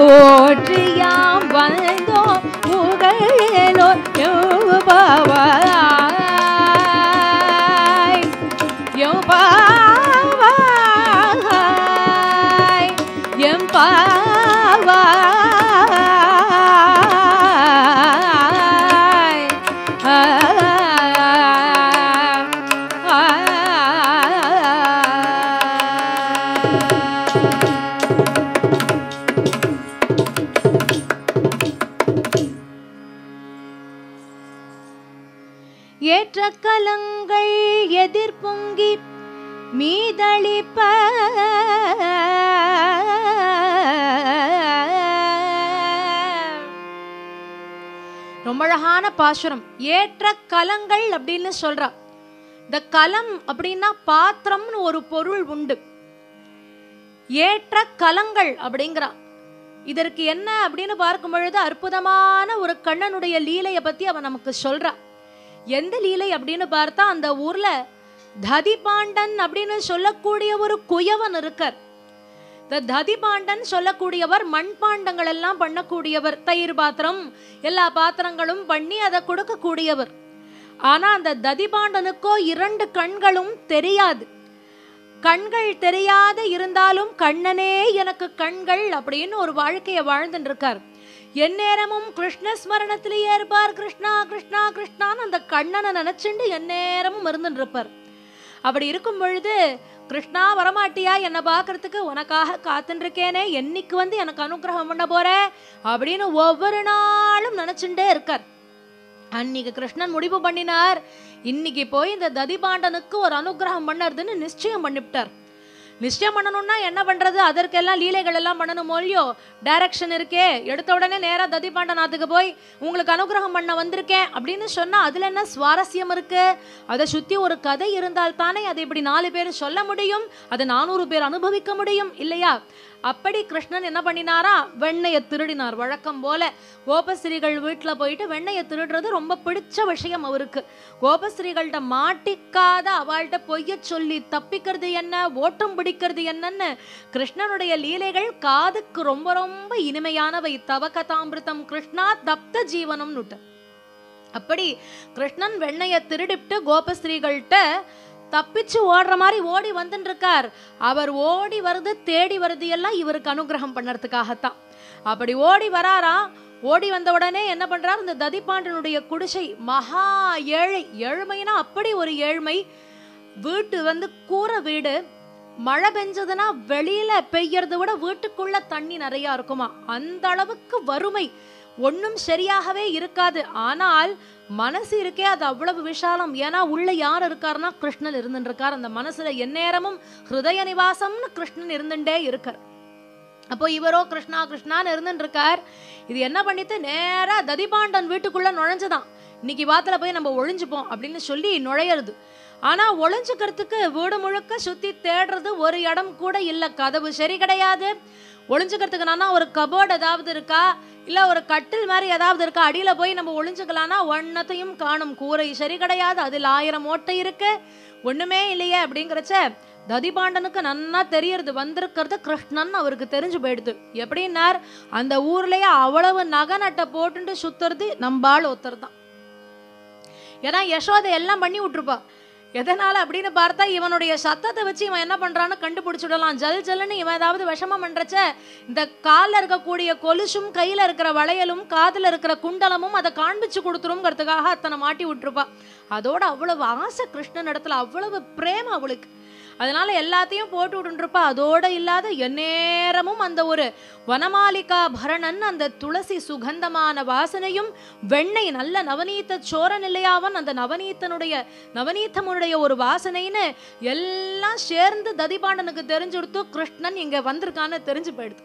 பாவாய் ரொம்ப பாசுரம். ஏற்ற கலங்கள் அப்படின்னு சொல்றா. இந்த கலம் அப்படின்னா பாத்திரம்னு ஒரு பொருள் உண்டு. ஏற்ற கலங்கள் அப்படிங்கிறா. இதற்கு என்ன அப்படின்னு பார்க்கும் பொழுது அற்புதமான ஒரு கண்ணனுடைய லீலையை பத்தி அவன் நமக்கு சொல்றா. எந்த லீலை அப்படின்னு பார்த்தா அந்த ஊர்ல ததிபாண்டன் அப்படின்னு சொல்லக்கூடிய ஒரு குயவன் இருக்கார். த ததிபாண்டன் சொல்லக்கூடியவர் மண்பாண்டங்கள் எல்லாம் பண்ணக்கூடியவர். தயிர் பாத்திரம் எல்லா பாத்திரங்களும் பண்ணி அதை கொடுக்கக்கூடியவர். ஆனா அந்த ததிபாண்டனுக்கோ இரண்டு கண்களும் தெரியாது. கண்கள் தெரியாத இருந்தாலும் கண்ணனே எனக்கு கண்கள் அப்படின்னு ஒரு வாழ்க்கையை வாழ்ந்துட்டு இருக்கார். எந்நேரமும் கிருஷ்ணஸ்மரணத்திலேயே இருப்பார். கிருஷ்ணா கிருஷ்ணா கிருஷ்ணான்னு அந்த கண்ணனை நினைச்சுண்டு எந்நேரமும் இருந்துட்டு இருப்பார். அப்படி இருக்கும் பொழுது கிருஷ்ணா வரமாட்டியா? என்னை பார்க்கறதுக்கு உனக்காக காத்துருக்கேனே என்னைக்கு வந்து எனக்கு அனுகிரகம் பண்ண போற? அப்படின்னு ஒவ்வொரு நாளும் நினைச்சுட்டே இருக்கார். அன்னைக்கு கிருஷ்ணன் முடிவு பண்ணினார். இன்னைக்கு போய் இந்த ததிபாண்டனுக்கு ஒரு அனுகிரகம் பண்ணறதுன்னு நிச்சயம் பண்ணிவிட்டார். நிச்சயம் பண்ணணும்னா என்ன பண்ணுறது அதற்கெல்லாம் லீலைகள் எல்லாம் பண்ணணும் இல்லையோ? டைரக்ஷன் இருக்கே. எடுத்த உடனே நேராக ததிபாண்டநாத்துக்கு போய் உங்களுக்கு அனுகிரகம் பண்ண வந்திருக்கேன் அப்படின்னு சொன்னால் அதில் என்ன சுவாரஸ்யம் இருக்குது அதை சுற்றி ஒரு கதை இருந்தால் தானே அதை இப்படி நாலு பேர் சொல்ல முடியும்? அதை நானூறு பேர் அனுபவிக்க முடியும்? இல்லையா? அப்படி கிருஷ்ணன் என்ன பண்ணினாரா? வெண்ணையை திருடினார். வழக்கம் போல கோபஸ்ரீகள் வீட்டில் போயிட்டு வெண்ணையை திருடுறது ரொம்ப பிடிச்ச விஷயம் அவருக்கு. கோபஸ்ரீகள்கிட்ட மாட்டிக்காத அவள்கிட்ட பொய்ய சொல்லி தப்பிக்கிறது என்ன? ஓட்டம் பிடிக்கிறது என்னன்னு கிருஷ்ணனுடைய லீலைகள் காதுக்கு ரொம்ப ரொம்ப இனிமையானவை. தவ கதாமிருத்தம் கிருஷ்ணா தப்த ஜீவனம்னுட்டு. அப்படி கிருஷ்ணன் வெண்ணையை திருடிப்ட்டு கோபஸ்ரீகள்கிட்ட தப்பிச்சு ஓடுற மாதிரி ஓடி வந்துட்டு இருக்கார் அவர் ஓடி வருது தேடி வருது எல்லாம் இவருக்கு அனுகிரகம் பண்ணுறதுக்காகத்தான். அப்படி ஓடி வராரா? ஓடி வந்த உடனே என்ன பண்றார்? இந்த ததிப்பாண்டனுடைய குடிசை மகா ஏழை ஏழ்மைனா அப்படி ஒரு ஏழ்மை. வீட்டு வந்து கூரை வீடு. மழை பெஞ்சதுன்னா வெளியில பெய்யறத விட வீட்டுக்குள்ள தண்ணி நிறைய இருக்குமா? அந்த அளவுக்கு வறுமை. ஒன்றும் சரியாகவே இருக்காது. ஆனால் மனசு இருக்கே அது அவ்வளவு விஷாலம். ஏன்னா உள்ள யார் இருக்காருன்னா கிருஷ்ணன் இருந்துட்டு இருக்கார் அந்த மனசுல எந்நேரமும் ஹிருதய நிவாசம்னு கிருஷ்ணன் இருந்துட்டே இருக்கார். அப்போ இவரோ கிருஷ்ணா கிருஷ்ணான்னு இருந்துருக்கார். இது என்ன பண்ணிட்டு நேரா ததிபாண்டன் வீட்டுக்குள்ள நுழைஞ்சுதான். இன்னைக்கு வாத்துல போய் நம்ம ஒழிஞ்சுப்போம் அப்படின்னு சொல்லி நுழையிறது. ஆனா ஒளிஞ்சுக்கிறதுக்கு வீடு முழுக்க சுத்தி தேடுறது ஒரு இடம் கூட இல்ல. கதவு சரி கிடையாது. ஒளிஞ்சுக்கிறதுக்கு ஒரு கபோர்டு ஏதாவது இருக்கா? இல்ல ஒரு கட்டில் மாதிரி ஏதாவது இருக்கா? அடியில போய் நம்ம ஒளிஞ்சுக்கலாம்னா ஒன்னத்தையும் காணும். கூரை சரி கிடையாது. அதில் ஆயிரம் ஓட்டை இருக்கு. ஒண்ணுமே இல்லையே அப்படிங்கிறச்ச ததிபாண்டனுக்கு நன்னா தெரியறது. வந்திருக்கிறது கிருஷ்ணன் அவருக்கு தெரிஞ்சு போயிடுது. எப்படின்னார்? அந்த ஊர்லயே அவ்வளவு நகை நட்டை போட்டுட்டு சுத்துறது நம்பால் ஒருத்தர் தான் ஏன்னா யசோதை எல்லாம் பண்ணி விட்டுருப்பா. எதனால அப்படின்னு பார்த்தா இவனுடைய சத்தத்தை வச்சு இவன் என்ன பண்றான்னு கண்டுபிடிச்சுடலாம். ஜல் ஜல்லுன்னு இவன் ஏதாவது விஷமம் பண்றச்ச இந்த கால்ல இருக்கக்கூடிய கொலுசும் கையில இருக்கிற வளையலும் காதில் இருக்கிற குண்டலமும் அதை காண்பிச்சு கொடுத்துருங்கிறதுக்காக அத்தனை மாட்டி விட்டுருப்பா. அதோட அவ்வளவு ஆசை கிருஷ்ணன் இடத்துல அவ்வளவு பிரேம அவளுக்கு. அதனால எல்லாத்தையும் போட்டு விட்டுருப்பா. அதோட இல்லாத எந்நேரமும் அந்த ஒரு வனமாலிகா பரணன் அந்த துளசி சுகந்தமான வாசனையும் வெண்ணெய் நல்ல நவநீத்த சோரன் இல்லையாவன் அந்த நவநீத்தனுடைய நவநீத்தமுடைய ஒரு வாசனைன்னு எல்லாம் சேர்ந்து ததிபாண்டனுக்கு தெரிஞ்சு கொடுத்து கிருஷ்ணன் இங்கே வந்திருக்கான்னு தெரிஞ்சு போயிடுது.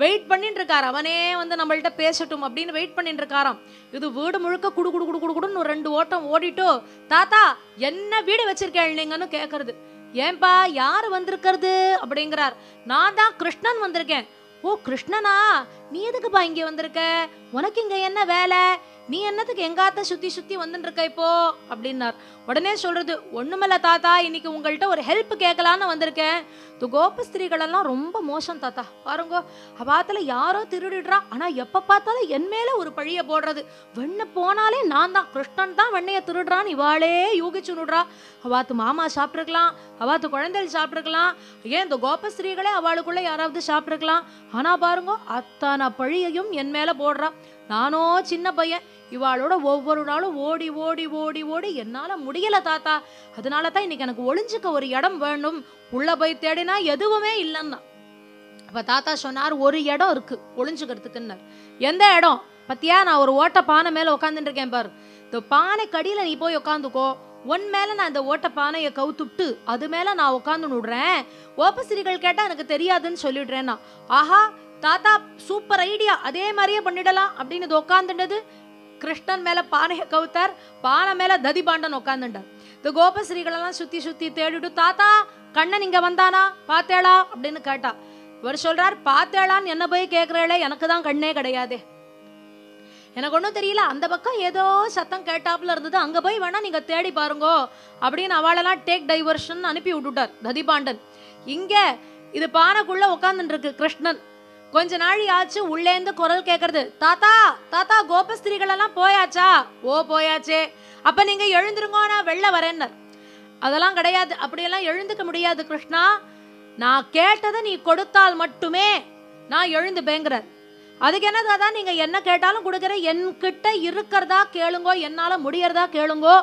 வெயிட் பண்ணிட்டு இருக்காரு அவனே வந்து நம்மள்கிட்ட பேசட்டும் அப்படின்னு வெயிட் பண்ணிட்டு இருக்காராம் இது வீடு முழுக்க குடு குடு குடு குடு குடுன்னு ஒரு ரெண்டு ஓட்டம் ஓடிட்டோ தாத்தா என்ன வீடு வச்சிருக்கேன் நீங்கன்னு கேட்கறது ஏன்பா யார் வந்திருக்கிறது? அப்படிங்கிறார். நான் தான் கிருஷ்ணன் வந்திருக்கேன். ஓ கிருஷ்ணனா? நீ எதுக்குப்பா இங்கே வந்திருக்க? உனக்கு இங்க என்ன வேலை? நீ என்னத்துக்கு எங்காத்த சுத்தி சுத்தி வந்துட்டு இருக்க இப்போ? அப்படின்னார். உடனே சொல்றது ஒண்ணுமில்ல தாத்தா இன்னைக்கு உங்கள்கிட்ட ஒரு ஹெல்ப் கேட்கலான்னு வந்திருக்கேன். இந்த கோப எல்லாம் ரொம்ப மோசம் தாத்தா. பாருங்க அவாத்துல யாரோ திருடிடுறா. ஆனா எப்ப பார்த்தாலும் என் மேல ஒரு பழிய போடுறது. வெண்ண போனாலே நான் தான். கிருஷ்ணன் தான் வெண்ணைய திருடுறான்னு இவாளே யூகிச்சு விடுறா அவாத்து மாமா சாப்பிட்டுருக்கலாம். அவாத்து குழந்தைகள் சாப்பிட்டுருக்கலாம். ஏன் இந்த கோப ஸ்திரீகளே அவளுக்குள்ள யாராவது சாப்பிட்டுருக்கலாம். ஆனா பாருங்க அத்தனை பழியையும் என் மேல போடுறா. நானோ சின்ன பையன். இவாளோட ஒவ்வொரு நாளும் ஓடி ஓடி ஓடி ஓடி என்னால முடியல தாத்தா. அதனால தான் இன்னைக்கு எனக்கு ஒளிஞ்சுக்க ஒரு இடம் வேணும். உள்ள போய் தேடினா எதுவுமே இல்லைன்னா. அப்ப தாத்தா சொன்னார் ஒரு இடம் இருக்கு. ஒளிஞ்சுக்கிறதுக்குன்னு. எந்த இடம்? பத்தியா நான் ஒரு ஓட்ட பானை மேல உட்காந்துட்டு இருக்கேன் பாரு. இந்த பானை கடியில நீ போய் உட்காந்துக்கோ உன் மேல நான் இந்த ஓட்ட பானையை கவுத்துட்டு அது மேல நான் உட்காந்து விடுறேன் ஓப்பசிரிகள் கேட்டா எனக்கு தெரியாதுன்னு சொல்லிடுறேன்னா. ஆஹா தாத்தா சூப்பர் ஐடியா அதே மாதிரியே பண்ணிடலாம் அப்படின்னு இது உட்காந்துட்டது கிருஷ்ணன் மேல பானையை கவுத்தார். பானை மேல ததிபாண்டன் உட்காந்துட்டார் இந்த கோபஸ்ரீகளெல்லாம் சுத்தி சுத்தி தேடிட்டு தாத்தா கண்ணன் இங்க வந்தானா? பார்த்தேளா? அப்படின்னு கேட்டா. இவர் சொல்றார் பார்த்தேளான்னு என்ன போய் கேட்குறேளே எனக்கு தான் கண்ணே கிடையாதே. எனக்கு ஒன்றும் தெரியல. அந்த பக்கம் ஏதோ சத்தம் கேட்டாப்புல இருந்தது. அங்க போய் வேணா நீங்க தேடி பாருங்கோ அப்படின்னு அவளெல்லாம் டேக் டைவர்ஷன் அனுப்பி விட்டுட்டார் ததிபாண்டன். இங்க இது பானைக்குள்ள உட்காந்துட்டு இருக்கு கிருஷ்ணன். கொஞ்ச நாள் ஆச்சு உள்ளேந்து குரல் கேக்குறது. தாத்தா தாத்தா கோபஸ்திரிகள் எல்லாம் போயாச்சா? ஓ போயாச்சே. அப்ப நீங்க எழுந்திருங்கோ நான் வெளில வரேன்னர். அதெல்லாம் கிடையாது. அப்படியெல்லாம் எழுந்துக்க முடியாது கிருஷ்ணா. நான் கேட்டதை நீ கொடுத்தால் மட்டுமே நான் எழுந்து பேங்குறார் அதுக்கு என்ன தாத்தா நீங்க என்ன கேட்டாலும் கொடுக்குற என்கிட்ட இருக்கிறதா கேளுங்கோ என்னால முடியறதா கேளுங்கோ.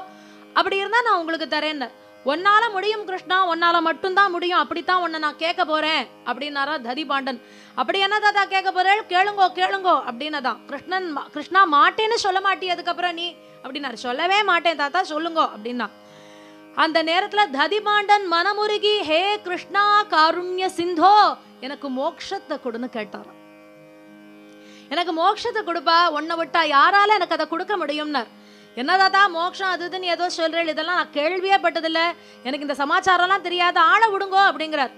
அப்படி இருந்தா நான் உங்களுக்கு தரேன்னு உன்னால முடியும் கிருஷ்ணா உன்னால மட்டும்தான் முடியும். அப்படித்தான் உன்னை நான் கேட்க போறேன். அப்படின்னாரா ததிபாண்டன். அப்படி என்ன தாத்தா கேட்க போறேன் கேளுங்கோ கேளுங்கோ அப்படின்னதான். கிருஷ்ணன் மா- கிருஷ்ணா மாட்டேன்னு சொல்ல மாட்டியே அதுக்கப்புறம் நீ? அப்படின்னாரு. சொல்லவே மாட்டேன் தாத்தா சொல்லுங்கோ அப்படின்னா. அந்த நேரத்துல ததிபாண்டன் மனமுருகி ஹே கிருஷ்ணா காருண்ய சிந்தோ எனக்கு மோட்சத்தை கொடுன்னு கேட்டாராம். எனக்கு மோட்சத்தை கொடுப்பா உன்னை விட்டா யாரால எனக்கு அதை கொடுக்க முடியும்னார்? என்னதாதா மோட்சம் அது இதுன்னு ஏதோ சொல்றேன் இதெல்லாம் நான் கேள்வியே பட்டதில்ல. எனக்கு இந்த சமாச்சாரம்லாம் தெரியாது. ஆளை விடுங்கோ அப்படிங்கிறார்.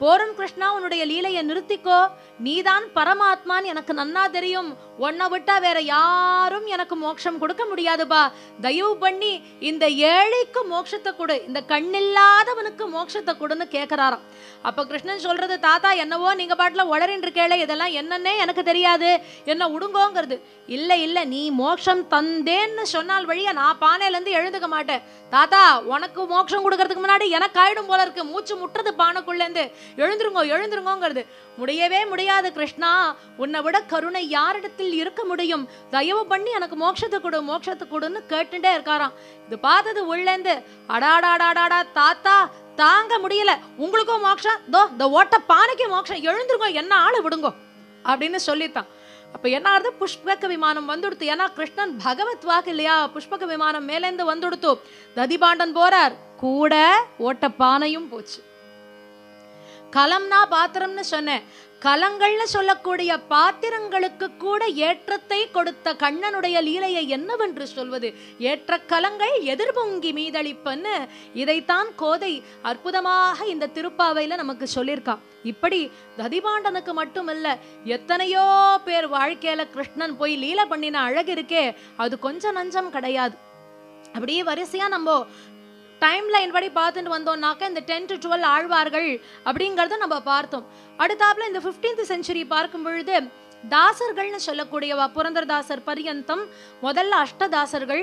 போரும் கிருஷ்ணா உன்னுடைய லீலையை நிறுத்திக்கோ. நீதான் பரமாத்மான்னு எனக்கு நன்னா தெரியும். உன்னை விட்டா வேற யாரும் எனக்கு மோட்சம் கொடுக்க முடியாதுப்பா. தயவு பண்ணி இந்த ஏழைக்கு மோட்சத்தை கொடு. இந்த கண்ணில்லாதவனுக்கு மோட்சத்தை கொடுன்னு கேட்கிறாராம் அப்ப கிருஷ்ணன் சொல்றது தாத்தா என்னவோ நீங்க பாட்டுல உளறின் இருக்கேளே இதெல்லாம் என்னன்னே எனக்கு தெரியாது. என்ன உடுங்கோங்கிறது. இல்ல இல்ல நீ மோட்சம் தந்தேன்னு சொன்னால் வழியா நான் பானையிலேருந்து எழுந்துக்க மாட்டேன். தாத்தா உனக்கு மோட்சம் கொடுக்கறதுக்கு முன்னாடி எனக்கு ஆயிடும் போல இருக்கு. மூச்சு முட்டுறது பானைக்குள்ளேருந்து எழுந்துருங்கோ எழுந்துருங்கோங்கிறது. முடியவே முடியாது கிருஷ்ணா. உன்னை விட கருணை யாரிடத்தில் இருக்க முடியும்? தயவு பண்ணி எனக்கு மோட்சத்தை கொடு மோட்சத்தை கொடுன்னு கேட்டுட்டே இருக்காராம். இது பார்த்தது உள்ளேந்து அடாடாடாடாடா தாத்தா தாங்க முடியல. உங்களுக்கும் மோட்சம். தோ இந்த ஓட்ட பானைக்கு மோட்சம். எழுந்துருங்கோ என்ன ஆளு விடுங்கோ அப்படின்னு சொல்லித்தான். அப்ப என்ன ஆகுது? புஷ்பக விமானம் வந்துடுத்து. ஏன்னா கிருஷ்ணன் பகவத் வாக்கு இல்லையா? புஷ்பக விமானம் மேலேந்து வந்துடுத்து. ததிபாண்டன் போறார். கூட ஓட்ட பானையும் போச்சு. கலம்னா பாத்திரம்னு சொன்னேன். கலங்கள்னு சொல்லக்கூடிய பாத்திரங்களுக்கு கூட ஏற்றத்தை கொடுத்த கண்ணனுடைய லீலையை என்னவென்று சொல்வது? ஏற்ற கலங்கள் எதிர்பொங்கி மீதளிப்பன்னு இதைத்தான் கோதை அற்புதமாக இந்த திருப்பாவையில நமக்கு சொல்லியிருக்கா இப்படி ததிபாண்டனுக்கு மட்டுமல்ல எத்தனையோ பேர் வாழ்க்கையில கிருஷ்ணன் போய் லீலை பண்ணின அழகு இருக்கே அது கொஞ்சம் நஞ்சம் கிடையாது. அப்படியே வரிசையா நம்ம டைம் லைன் படி பார்த்துட்டு வந்தோம்னாக்க இந்த டென் டு டுவெல் ஆழ்வார்கள் அப்படிங்கிறத நம்ம பார்த்தோம். அடுத்தாப்புல இந்த ஃபிஃப்டீன்த் செஞ்சுரி பார்க்கும் பொழுது தாசர்கள்னு சொல்லக்கூடியவா புரந்தரதாசர் பரியந்தம் முதல்ல அஷ்டதாசர்கள்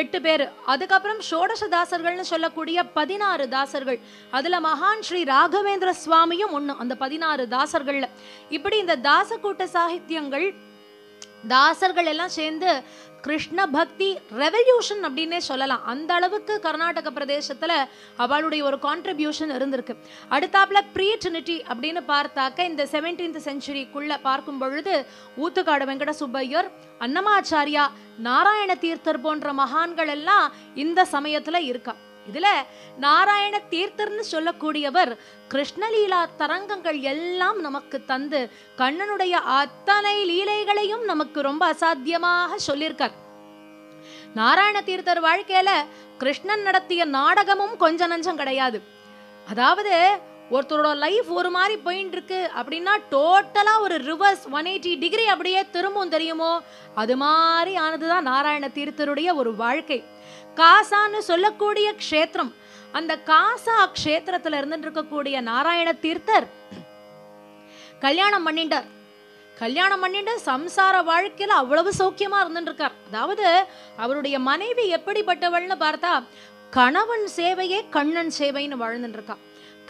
எட்டு பேர். அதுக்கப்புறம் ஷோடச தாசர்கள்னு சொல்லக்கூடிய பதினாறு தாசர்கள். அதுல மகான் ஸ்ரீ ராகவேந்திர சுவாமியும் ஒன்று அந்த பதினாறு தாசர்கள்ல. இப்படி இந்த தாச கூட்ட சாகித்யங்கள் தாசர்கள் எல்லாம் சேர்ந்து கிருஷ்ண பக்தி ரெவல்யூஷன் அப்படின்னே சொல்லலாம். அந்த அளவுக்கு கர்நாடக பிரதேசத்தில் அவளுடைய ஒரு கான்ட்ரிபியூஷன் இருந்திருக்கு. அடுத்தாப்புல ப்ரீ ட்ரினிட்டி அப்படின்னு பார்த்தாக்க இந்த செவன்டீன்த் செஞ்சுரிக்குள்ளே பார்க்கும் பொழுது ஊத்துக்காடு வெங்கட சுப்பையர் அன்னமாச்சாரியா நாராயண தீர்த்தர் போன்ற மகான்கள் எல்லாம் இந்த சமயத்தில் இருக்கா. இதுல நாராயண தீர்த்தர்னு சொல்லக்கூடியவர் கிருஷ்ணலீலா தரங்கங்கள் எல்லாம் நமக்கு தந்து கண்ணனுடைய அத்தனை லீலைகளையும் நமக்கு ரொம்ப அசாத்தியமாக சொல்லியிருக்கார். நாராயண தீர்த்தர் வாழ்க்கையில கிருஷ்ணன் நடத்திய நாடகமும் கொஞ்ச நஞ்சம் கிடையாது. அதாவது ஒருத்தரோட லைஃப் ஒரு மாதிரி போயின்னு இருக்கு அப்படின்னா டோட்டலா ஒரு ரிவர்ஸ் ஒன் எயிட்டி டிகிரி அப்படியே திரும்பவும் தெரியுமோ? அது மாதிரி ஆனதுதான் நாராயண தீர்த்தருடைய ஒரு வாழ்க்கை. காசான்னு சொல்லக்கூடிய க்ஷேத்திரம். அந்த காசா க்ஷேத்திரத்துல இருந்துட்டு இருக்கக்கூடிய நாராயண தீர்த்தர் கல்யாணம் பண்ணிட்டார். கல்யாணம் பண்ணிட்டு சம்சார வாழ்க்கையில அவ்வளவு சௌக்கியமா இருந்துட்டு இருக்கார் அதாவது அவருடைய மனைவி எப்படிப்பட்டவள்னு பார்த்தா கணவன் சேவையே கண்ணன் சேவைன்னு வாழ்ந்துட்டு இருக்கா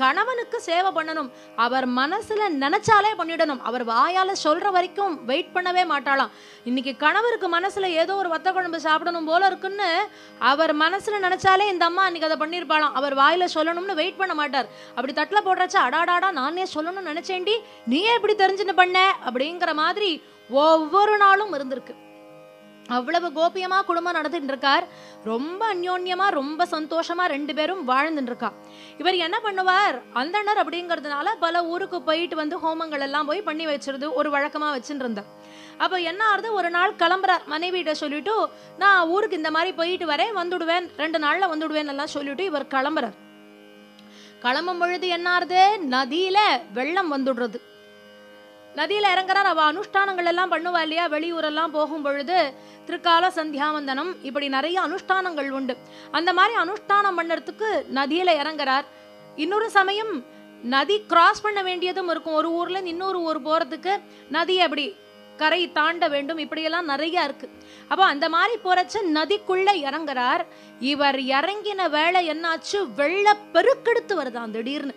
கணவனுக்கு சேவை பண்ணணும். அவர் மனசுல நினைச்சாலே பண்ணிடணும். அவர் வாயால சொல்ற வரைக்கும் வெயிட் பண்ணவே மாட்டாளாம். இன்னைக்கு கணவருக்கு மனசுல ஏதோ ஒரு வத்த குழம்பு சாப்பிடணும் போல இருக்குன்னு அவர் மனசுல நினைச்சாலே இந்த அம்மா அன்னைக்கு அதை பண்ணியிருப்பாளாம் அவர் வாயில சொல்லணும்னு வெயிட் பண்ண மாட்டார். அப்படி தட்டுல போடுறச்சா அடாடாடா நானே சொல்லணும்னு நினைச்சேன்டி நீயே இப்படி தெரிஞ்சுன்னு பண்ண அப்படிங்கிற மாதிரி ஒவ்வொரு நாளும் இருந்திருக்கு. அவ்வளவு கோபியமா குடும்பம் நடந்துட்டு இருக்கார் ரொம்ப அந்யோன்யமா ரொம்ப சந்தோஷமா ரெண்டு பேரும் வாழ்ந்துட்டு இருக்கா இவர் என்ன பண்ணுவார்? அந்தனர் அப்படிங்கிறதுனால பல ஊருக்கு போயிட்டு வந்து ஹோமங்கள் எல்லாம் போய் பண்ணி வச்சிருது ஒரு வழக்கமா வச்சுட்டு இருந்தார் அப்போ என்ன ஆகுது? ஒரு நாள் கிளம்புறார். மனைவியிட்ட சொல்லிட்டு நான் ஊருக்கு இந்த மாதிரி போயிட்டு வரேன் வந்துடுவேன். ரெண்டு நாள்ல வந்துடுவேன் எல்லாம் சொல்லிட்டு இவர் கிளம்புறார். கிளம்பும் பொழுது என்ன ஆறுது நதியில வெள்ளம் வந்துடுறது. நதியில் இறங்குறார். அவள் அனுஷ்டானங்கள் எல்லாம் பண்ணுவா இல்லையா? வெளியூரெல்லாம் போகும் பொழுது திருக்கால சந்தியாவந்தனம். இப்படி நிறைய அனுஷ்டானங்கள் உண்டு. அந்த மாதிரி அனுஷ்டானம் பண்ணுறதுக்கு நதியில் இறங்குறார். இன்னொரு சமயம் நதி கிராஸ் பண்ண வேண்டியதும் இருக்கும். ஒரு ஊர்ல இன்னொரு ஊர் போகிறதுக்கு நதி அப்படி கரை தாண்ட வேண்டும். இப்படியெல்லாம் நிறைய இருக்கு. அப்போ அந்த மாதிரி போறச்ச நதிக்குள்ள இறங்குறார். இவர் இறங்கின வேலை என்னாச்சு? வெள்ள பெருக்கெடுத்து வருதான் திடீர்னு.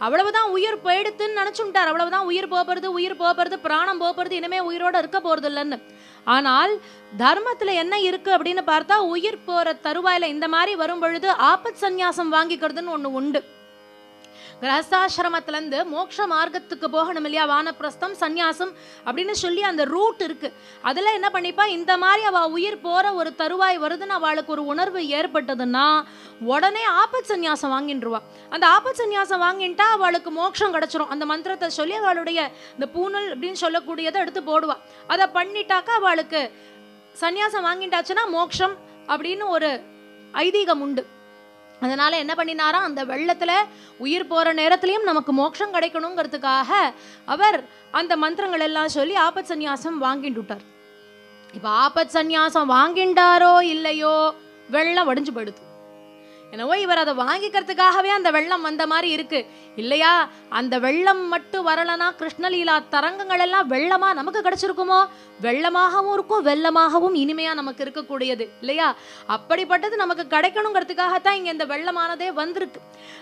அவ்வளவுதான் உயிர் போயிடுத்துன்னு நினைச்சுட்டார் அவ்வளவுதான் உயிர் போகிறது உயிர் போகிறது பிராணம் போகிறது இனிமே உயிரோட இருக்க போறது இல்லைன்னு ஆனால் தர்மத்துல என்ன இருக்கு அப்படின்னு பார்த்தா உயிர் போற தருவாயில இந்த மாதிரி வரும் பொழுது ஆபத் சந்நியாசம் வாங்கிக்கிறதுன்னு ஒண்ணு உண்டு. கிரகஸ்தாசிரமத்திலேருந்து மோட்ச மார்க்கத்துக்கு போகணும் இல்லையா? வானப்பிரஸ்தம் சந்நியாசம் அப்படின்னு சொல்லி அந்த ரூட் இருக்குது அதில் என்ன பண்ணிப்பா? இந்த மாதிரி அவள் உயிர் போகிற ஒரு தருவாய் வருதுன்னு அவளுக்கு ஒரு உணர்வு ஏற்பட்டதுன்னா உடனே ஆபத் சந்நியாசம் வாங்கின்றுவா. அந்த ஆபத் சந்நியாசம் வாங்கிட்டா அவளுக்கு மோட்சம் கிடச்சிரும். அந்த மந்திரத்தை சொல்லி அவளுடைய இந்த பூனல் அப்படின்னு சொல்லக்கூடியதை எடுத்து போடுவா. அதை பண்ணிட்டாக்கா அவளுக்கு சந்நியாசம் வாங்கிட்டாச்சுன்னா மோட்சம் அப்படின்னு ஒரு ஐதீகம் உண்டு. அதனால என்ன பண்ணினாரா அந்த வெள்ளத்துல உயிர் போற நேரத்திலையும் நமக்கு மோட்சம் கிடைக்கணுங்கிறதுக்காக அவர் அந்த மந்திரங்கள் எல்லாம் சொல்லி ஆபத் சந்நியாசம் வாங்கிட்டுட்டார் இப்ப ஆபத் சந்நியாசம் வாங்கிண்டாரோ இல்லையோ வெள்ளம் வடிஞ்சு போயிடுது. என்னவோ இவர் அதை வாங்கிக்கிறதுக்காகவே அந்த வெள்ளம் வந்த மாதிரி இருக்கு. இல்லையா? அந்த வெள்ளம் மட்டும் வரலனா கிருஷ்ணலீலா தரங்கங்கள் எல்லாம் வெள்ளமா நமக்கு கிடைச்சிருக்குமோ? வெள்ளமாகவும் இருக்கும் வெள்ளமாகவும் இனிமையா நமக்கு இருக்கக்கூடியது. இல்லையா? அப்படிப்பட்டது நமக்கு கிடைக்கணுங்கிறதுக்காகத்தான் இங்க இந்த வெள்ளமானதே வந்திருக்கு.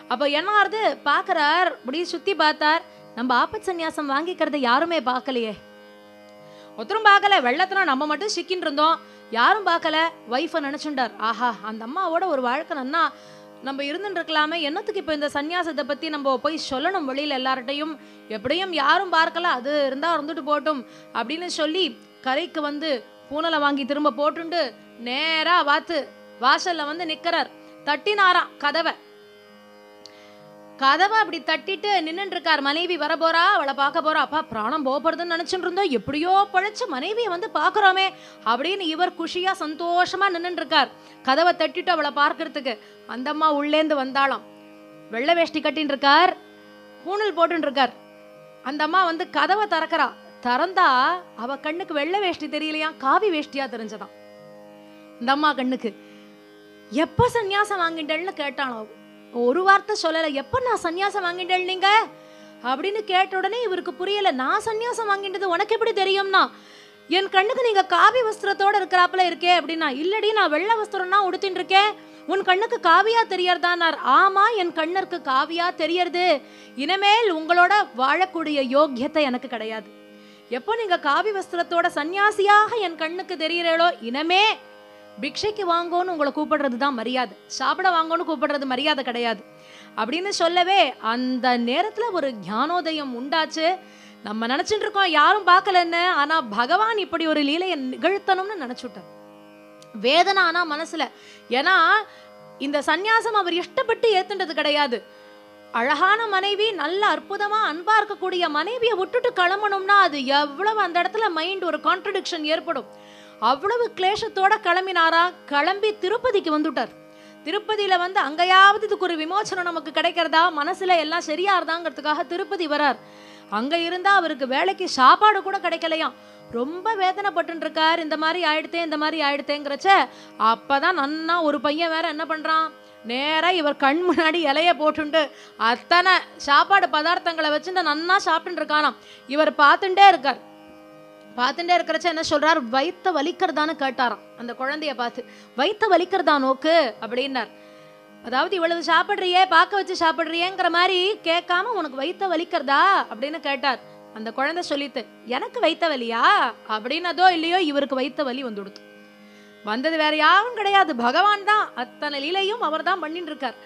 அப்ப என்ன ஆறுது? பாக்குறார் இப்படி சுத்தி பார்த்தார். நம்ம ஆபத் சந்நியாசம் வாங்கிக்கிறத யாருமே பார்க்கலையே. ஒருத்தரும் பார்க்கல. வெள்ளத்துல நம்ம மட்டும் சிக்கின்னு இருந்தோம். யாரும் பார்க்கல. ஒய்ஃபை நினைச்சுண்டார். ஆஹா அந்த அம்மாவோட ஒரு வாழ்க்கை நன்னா நம்ம இருந்துட்டு இருக்கலாமே என்னத்துக்கு இப்போ இந்த சன்னியாசத்தை பற்றி நம்ம போய் சொல்லணும் வெளியில் எல்லார்ட்டையும் எப்படியும் யாரும் பார்க்கல அது இருந்தால் இருந்துட்டு போட்டும் அப்படின்னு சொல்லி கரைக்கு வந்து பூனலை வாங்கி திரும்ப போட்டுண்டு நேராக வாத்து. வாசலில் வந்து நிற்கிறார் தட்டினாராம் கதவை. கதவை அப்படி தட்டிட்டு நின்னுட்டு இருக்கார் மனைவி வரப்போறா அவளை பார்க்க போறா. அப்பா பிராணம் போகப்படுதுன்னு நினைச்சுட்டு இருந்தோம் எப்படியோ பழைச்சு மனைவியை வந்து பாக்குறோமே அப்படின்னு இவர் குஷியா சந்தோஷமா நின்னுட்டு இருக்கார் கதவை தட்டிட்டு அவளை பார்க்கறதுக்கு. அந்த அம்மா உள்ளேந்து வந்தாலும் வெள்ளை வேஷ்டி கட்டின்னு இருக்கார் பூணல் போட்டுன்னு இருக்கார் அந்த அம்மா வந்து கதவை திறக்கிறா. திறந்தா அவ கண்ணுக்கு வெள்ளை வேஷ்டி தெரியலையா? காவி வேஷ்டியா தெரிஞ்சதான் இந்த அம்மா கண்ணுக்கு எப்ப சந்நியாசம் வாங்கிட்டேன்னு கேட்டானோ ஒரு வார்த்தை சொல்லல. எப்ப நான் சந்நியாசம் வாங்கிட்டேன் நீங்க? அப்படின்னு கேட்ட உடனே இவருக்கு புரியல. நான் சந்நியாசம் வாங்கிட்டது உனக்கு எப்படி தெரியும்னா என் கண்ணுக்கு நீங்க காவி வஸ்திரத்தோட இருக்கிறாப்புல இருக்கே அப்படின்னா இல்லடி நான் வெள்ளை வஸ்திரம்னா உடுத்தின்னு இருக்கேன். உன் கண்ணுக்கு காவியா தெரியறதானார். ஆமா என் கண்ணருக்கு காவியா தெரியறது. இனிமேல் உங்களோட வாழக்கூடிய யோக்கியத்தை எனக்கு கிடையாது. எப்போ நீங்க காவி வஸ்திரத்தோட சந்நியாசியாக என் கண்ணுக்கு தெரியறீங்களோ இனமே பிக்ஷைக்கு வாங்கோன்னு உங்களை கூப்பிடுறது தான் மரியாதை. சாப்பிட வாங்கோன்னு கூப்பிடுறது மரியாதை கிடையாது. அப்படின்னு சொல்லவே அந்த நேரத்தில் ஒரு ஞானோதயம் உண்டாச்சு. நம்ம நினச்சிட்டு இருக்கோம் யாரும் பார்க்கலன்னு. ஆனா பகவான் இப்படி ஒரு லீலையை நிகழ்த்தணும்னு நினச்சுட்டார். வேதனை ஆனா மனசுல. ஏன்னா இந்த சந்நியாசம் அவர் இஷ்டப்பட்டு ஏத்துண்டது கிடையாது. அழகான மனைவி நல்ல அற்புதமா அன்பா இருக்கக்கூடிய மனைவியை விட்டுட்டு கிளம்பணும்னா அது எவ்வளவு அந்த இடத்துல மைண்ட் ஒரு கான்ட்ரடிக்ஷன் ஏற்படும். அவ்வளவு கிளேஷத்தோட கிளம்பினாரா? கிளம்பி திருப்பதிக்கு வந்துட்டார். திருப்பதியில வந்து அங்கேயாவது இதுக்கு ஒரு விமோச்சனம் நமக்கு கிடைக்கிறதா? மனசுல எல்லாம் சரியா இருந்தாங்கிறதுக்காக திருப்பதி வரார். அங்க இருந்தா அவருக்கு வேலைக்கு சாப்பாடு கூட கிடைக்கலையாம். ரொம்ப வேதனைப்பட்டு இருக்கார் இந்த மாதிரி ஆயிடுத்தே இந்த மாதிரி ஆயிடுத்தேங்கிறச்ச அப்பதான் நன்னா ஒரு பையன் வேற என்ன பண்றான்? நேரா இவர் கண் முன்னாடி இலைய போட்டுண்டு அத்தனை சாப்பாடு பதார்த்தங்களை வச்சுட்டு நன்னா சாப்பிட்டு இருக்கானாம் இவர் பார்த்துட்டே இருக்கார். பார்த்துட்டே இருக்கிறச்ச என்ன சொல்றார்? வயித்த வலிக்கிறதான்னு கேட்டாராம். அந்த குழந்தைய பார்த்து வயித்த வலிக்கிறதா நோக்கு? அப்படின்னார். அதாவது இவ்வளவு சாப்பிட்றியே பார்க்க வச்சு சாப்பிட்றியேங்கிற மாதிரி கேட்காம உனக்கு வயித்த வலிக்கிறதா? அப்படின்னு கேட்டார். அந்த குழந்தை சொல்லித்து எனக்கு வைத்த வலியா? அப்படின்னதோ இல்லையோ இவருக்கு வைத்த வலி வந்து வந்தது வேற யாரும் கிடையாது. பகவான் தான். அத்தனை லீலையும் அவர் தான் பண்ணிட்டு இருக்கார்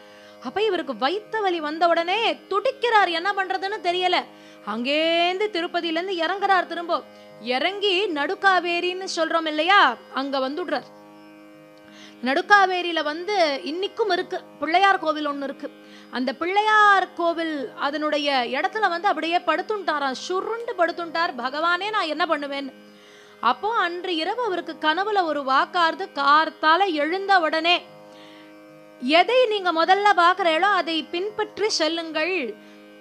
அப்ப இவருக்கு வைத்த வலி வந்த உடனே துடிக்கிறார். என்ன பண்றதுன்னு தெரியல. அங்கேந்து திருப்பதியிலேருந்து இறங்குறார் திரும்ப. இறங்கி நடுக்காவேரின்னு சொல்றோம் இல்லையா? அங்க வந்துடுறார். நடுக்காவேரியில வந்து இன்னைக்கும் இருக்கு. பிள்ளையார் கோவில் ஒன்று இருக்கு. அந்த பிள்ளையார் கோவில் அதனுடைய இடத்துல வந்து அப்படியே படுத்துட்டாராம். சுருண்டு படுத்துட்டார். பகவானே நான் என்ன பண்ணுவேன்? அப்போ அன்று இரவு அவருக்கு கனவுல ஒரு வாக்கார்து கார்த்தால எழுந்த உடனே எதை நீங்க முதல்ல பாக்குறீங்களோ அதை பின்பற்றி செல்லுங்கள்.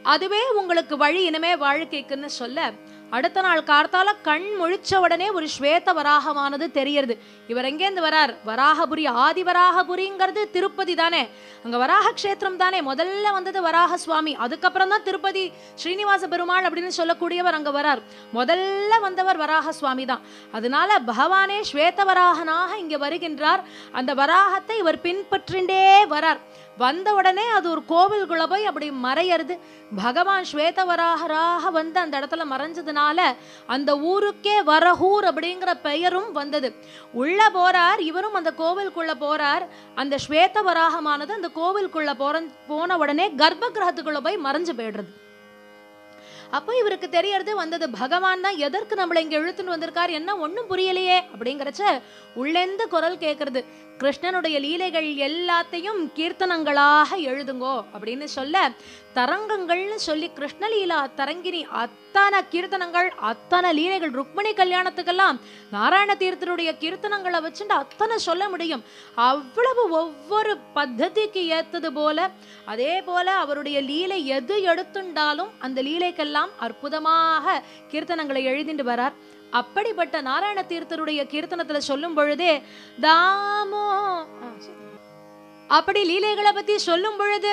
அதுவே உங்களுக்கு வழி. இனிமே வாழ்க்கைக்குன்னு சொல்ல அடுத்த நாள் கார்த்தால கண் முழிச்ச உடனே ஒரு ஸ்வேத வராகமானது தெரியறது இவர் எங்கேருந்து வரார்? வராகபுரி ஆதி வராகபுரிங்கிறது திருப்பதி தானே. அங்க வராக க்ஷேத்திரம் தானே. முதல்ல வந்தது வராக சுவாமி அதுக்கப்புறம் தான் திருப்பதி ஸ்ரீனிவாச பெருமாள் அப்படின்னு சொல்லக்கூடியவர் அங்க வரார். முதல்ல வந்தவர் வராக சுவாமி தான். அதனால பகவானே ஸ்வேத வராகனாக இங்க வருகின்றார். அந்த வராகத்தை இவர் பின்பற்றிண்டே வரார். வந்த உடனே அது ஒரு கோவிலுக்குள்ள போய் அப்படி மறையறது. பகவான் ஸ்வேதவராகராக வந்து அந்த இடத்துல மறைஞ்சதுனால அந்த ஊருக்கே வரகூர் அப்படிங்கிற பெயரும் வந்தது. உள்ள போறார் இவரும் அந்த கோவிலுக்குள்ள போறார். அந்த ஸ்வேதவராகமானது அந்த கோவிலுக்குள்ளே போற போன உடனே கர்ப்ப கிரகத்துக்குள்ள போய் மறைஞ்சு போயிடுறது. அப்போ இவருக்கு தெரியறது வந்தது பகவான் தான் எதற்கு நம்மளை இங்க இழுத்துன்னு வந்திருக்கார்? என்ன ஒண்ணும் புரியலையே. அப்படிங்கிறச்ச உள்ளேந்து குரல் கேட்கறது கிருஷ்ணனுடைய லீலைகள் எல்லாத்தையும் கீர்த்தனங்களாக எழுதுங்கோ அப்படின்னு சொல்ல தரங்கங்கள்னு சொல்லி கிருஷ்ணலீலா தரங்கினி அத்தனை கீர்த்தனங்கள் அத்தனை லீலைகள் ருக்மிணி கல்யாணத்துக்கெல்லாம் நாராயண தீர்த்தருடைய கீர்த்தனங்களை வச்சுட்டு அத்தனை சொல்ல முடியும். அவ்வளவு ஒவ்வொரு பத்ததிக்கு ஏத்தது போல அதே போல அவருடைய லீலை எது எடுத்துண்டாலும் அந்த லீலைக்கெல்லாம் அற்புதமாக கீர்த்தனங்களை எழுதிட்டு வரார். அப்படிப்பட்ட நாராயண தீர்த்தருடைய கீர்த்தனத்துல சொல்லும் பொழுதே தாமோ அப்படி லீலைகளை பத்தி சொல்லும் பொழுது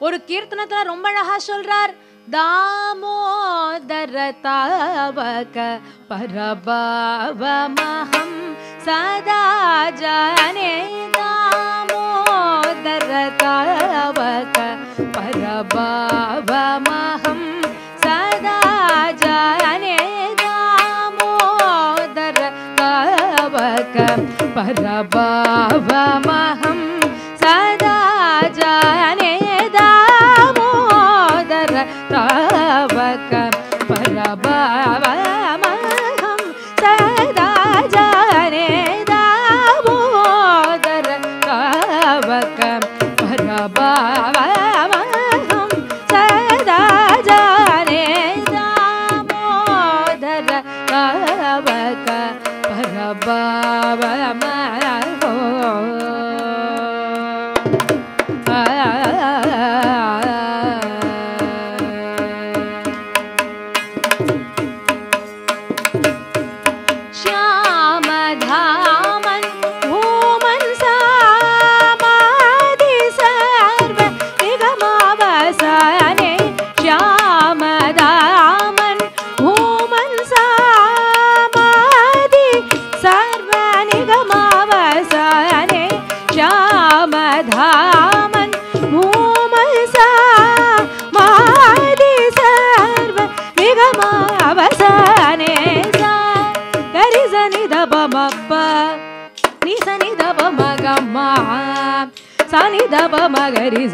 ஒரு கீர்த்தனத்துல ரொம்ப அழகா சொல்றார் தாமோதர தாவக பரபாவமகம் சதா ஜானே தாமோதர தாவக பரபாவமகம் சதா ஜானே Damodara தாவக பரபாவமகம் da ba ma ga ri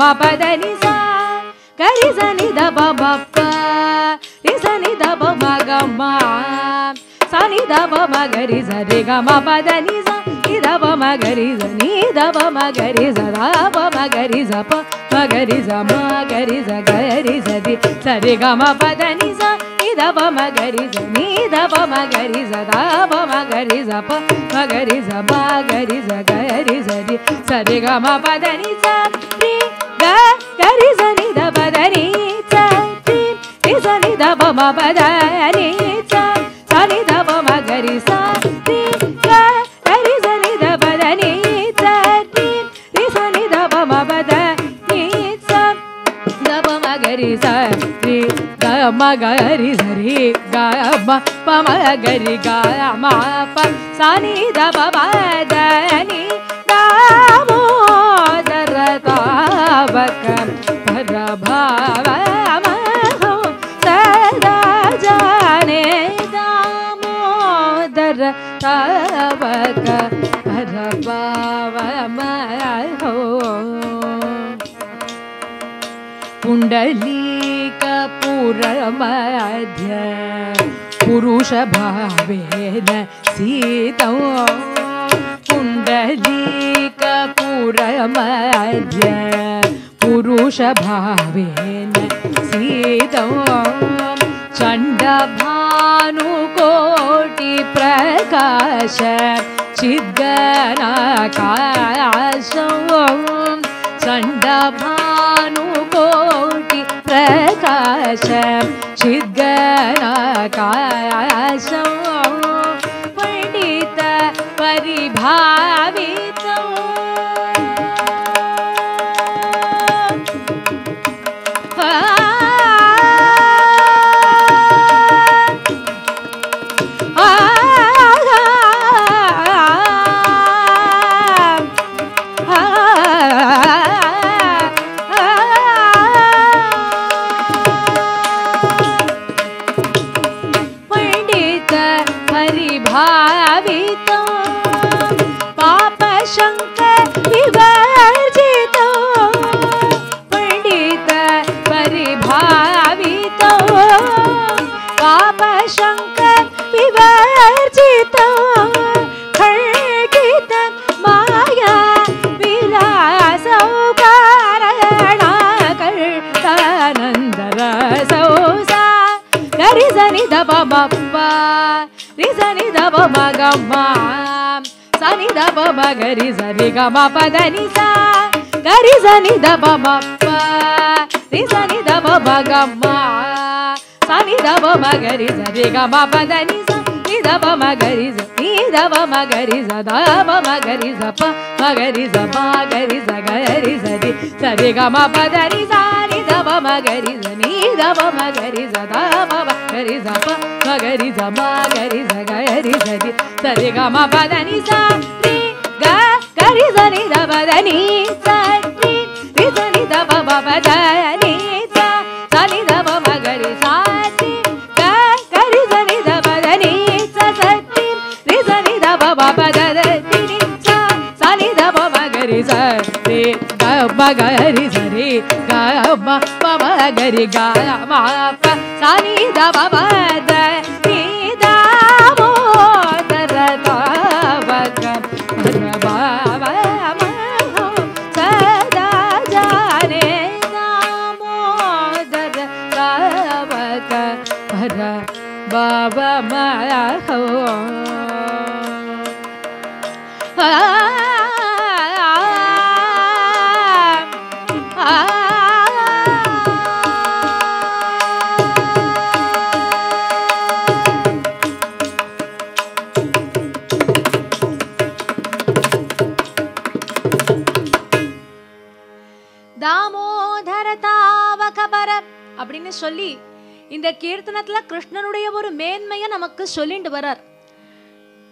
ma pa da ni sa ga ni da ba ba pa ri ni da ba ma ga ma sa ni da ba ma ga ri ma pa da ni sa ni da ba ma ga ni da ba ma ga da ba ma ga pa ma gariza ma gariza gariza di sa re ma pa da ni sa da ba ma ga ri za ni da ba ma da ba ma pa ma ga ri za ba ga ri za ga ma pa ni sa ri ga ga ni da ba ni sa ri ri ni da ba ma ba ni sa sa ni da ba ma ga ri ni da ba ni sa ri ri ni da ba ma ni sa da ba ma ಮ ಗರಿ ಸರಿ ಗ ಮ ಪ ಮ ಗರಿ ಗ ಮ ಪ ಸ ನಿ ದಬ ಮ ದ ನಿ ದಾಮೋದರ ತಾವಕ ಪರ ಭಾವ ಮಹೋ ಸದಾ ಜಾನೆ ದಾಮೋದರ ತಾವಕ ಪರ ಭಾವ ಮಹೋ पुण्डलीकपुरमध्य पुरुषभावेन सीतौ पुण्डलीकपुरमध्य पुरुषभावेन सीतौ चण्डभानुकोटिप्रकाश चिद्गनाकाशौ चण्डभानुकोटि पण्डित परिभा ಗರಿ ಸ ನಿ ಗ ಮ ಪ ದ ನಿ ಸ ಗರಿ ಸ ನಿ ದ ಮ ಮ ಪ ನಿ ಸ ನಿ ದ ಮ ಮ ಗ ಮ ಸ ನಿ ದ ಮ ಮ ಗರಿ ಸ ನಿ ಗ ಮ ಪ ದ ನಿ ಸ ನಿ ದ ಮ ಮ ಗರಿ ಸ ನಿ ದ ಮ ಮ ಗರಿ ಸ ದ ಮ ಮ ಗರಿ ಸ ಪ ಮ ಗರಿ ಸ ಮ ಗರಿ ಸ ಗರಿ ಸ ನಿ ಸ ನಿ ಗ ಮ ಪ ದ ನಿ ಸ ನಿ ದ ಮ ಮ ಗರಿ ಸ ನಿ ದ ಮ ಮ ಗರಿ ಸ ದ ಮ ಮ ಗರಿ ಸ ಪ ಮ ಗರಿ ಸ ಮ ಗರಿ ಸ ಗರಿ ಸ ನಿ ಸ ನಿ ಗ ಮ ಪ ದ ನಿ ಸ ನಿ ம ப சனி தவ பத நீ அப்படின்னு சொல்லி இந்த கீர்த்தனத்துல கிருஷ்ணனுடைய ஒரு மேன்மையை நமக்கு சொல்லிட்டு வரார்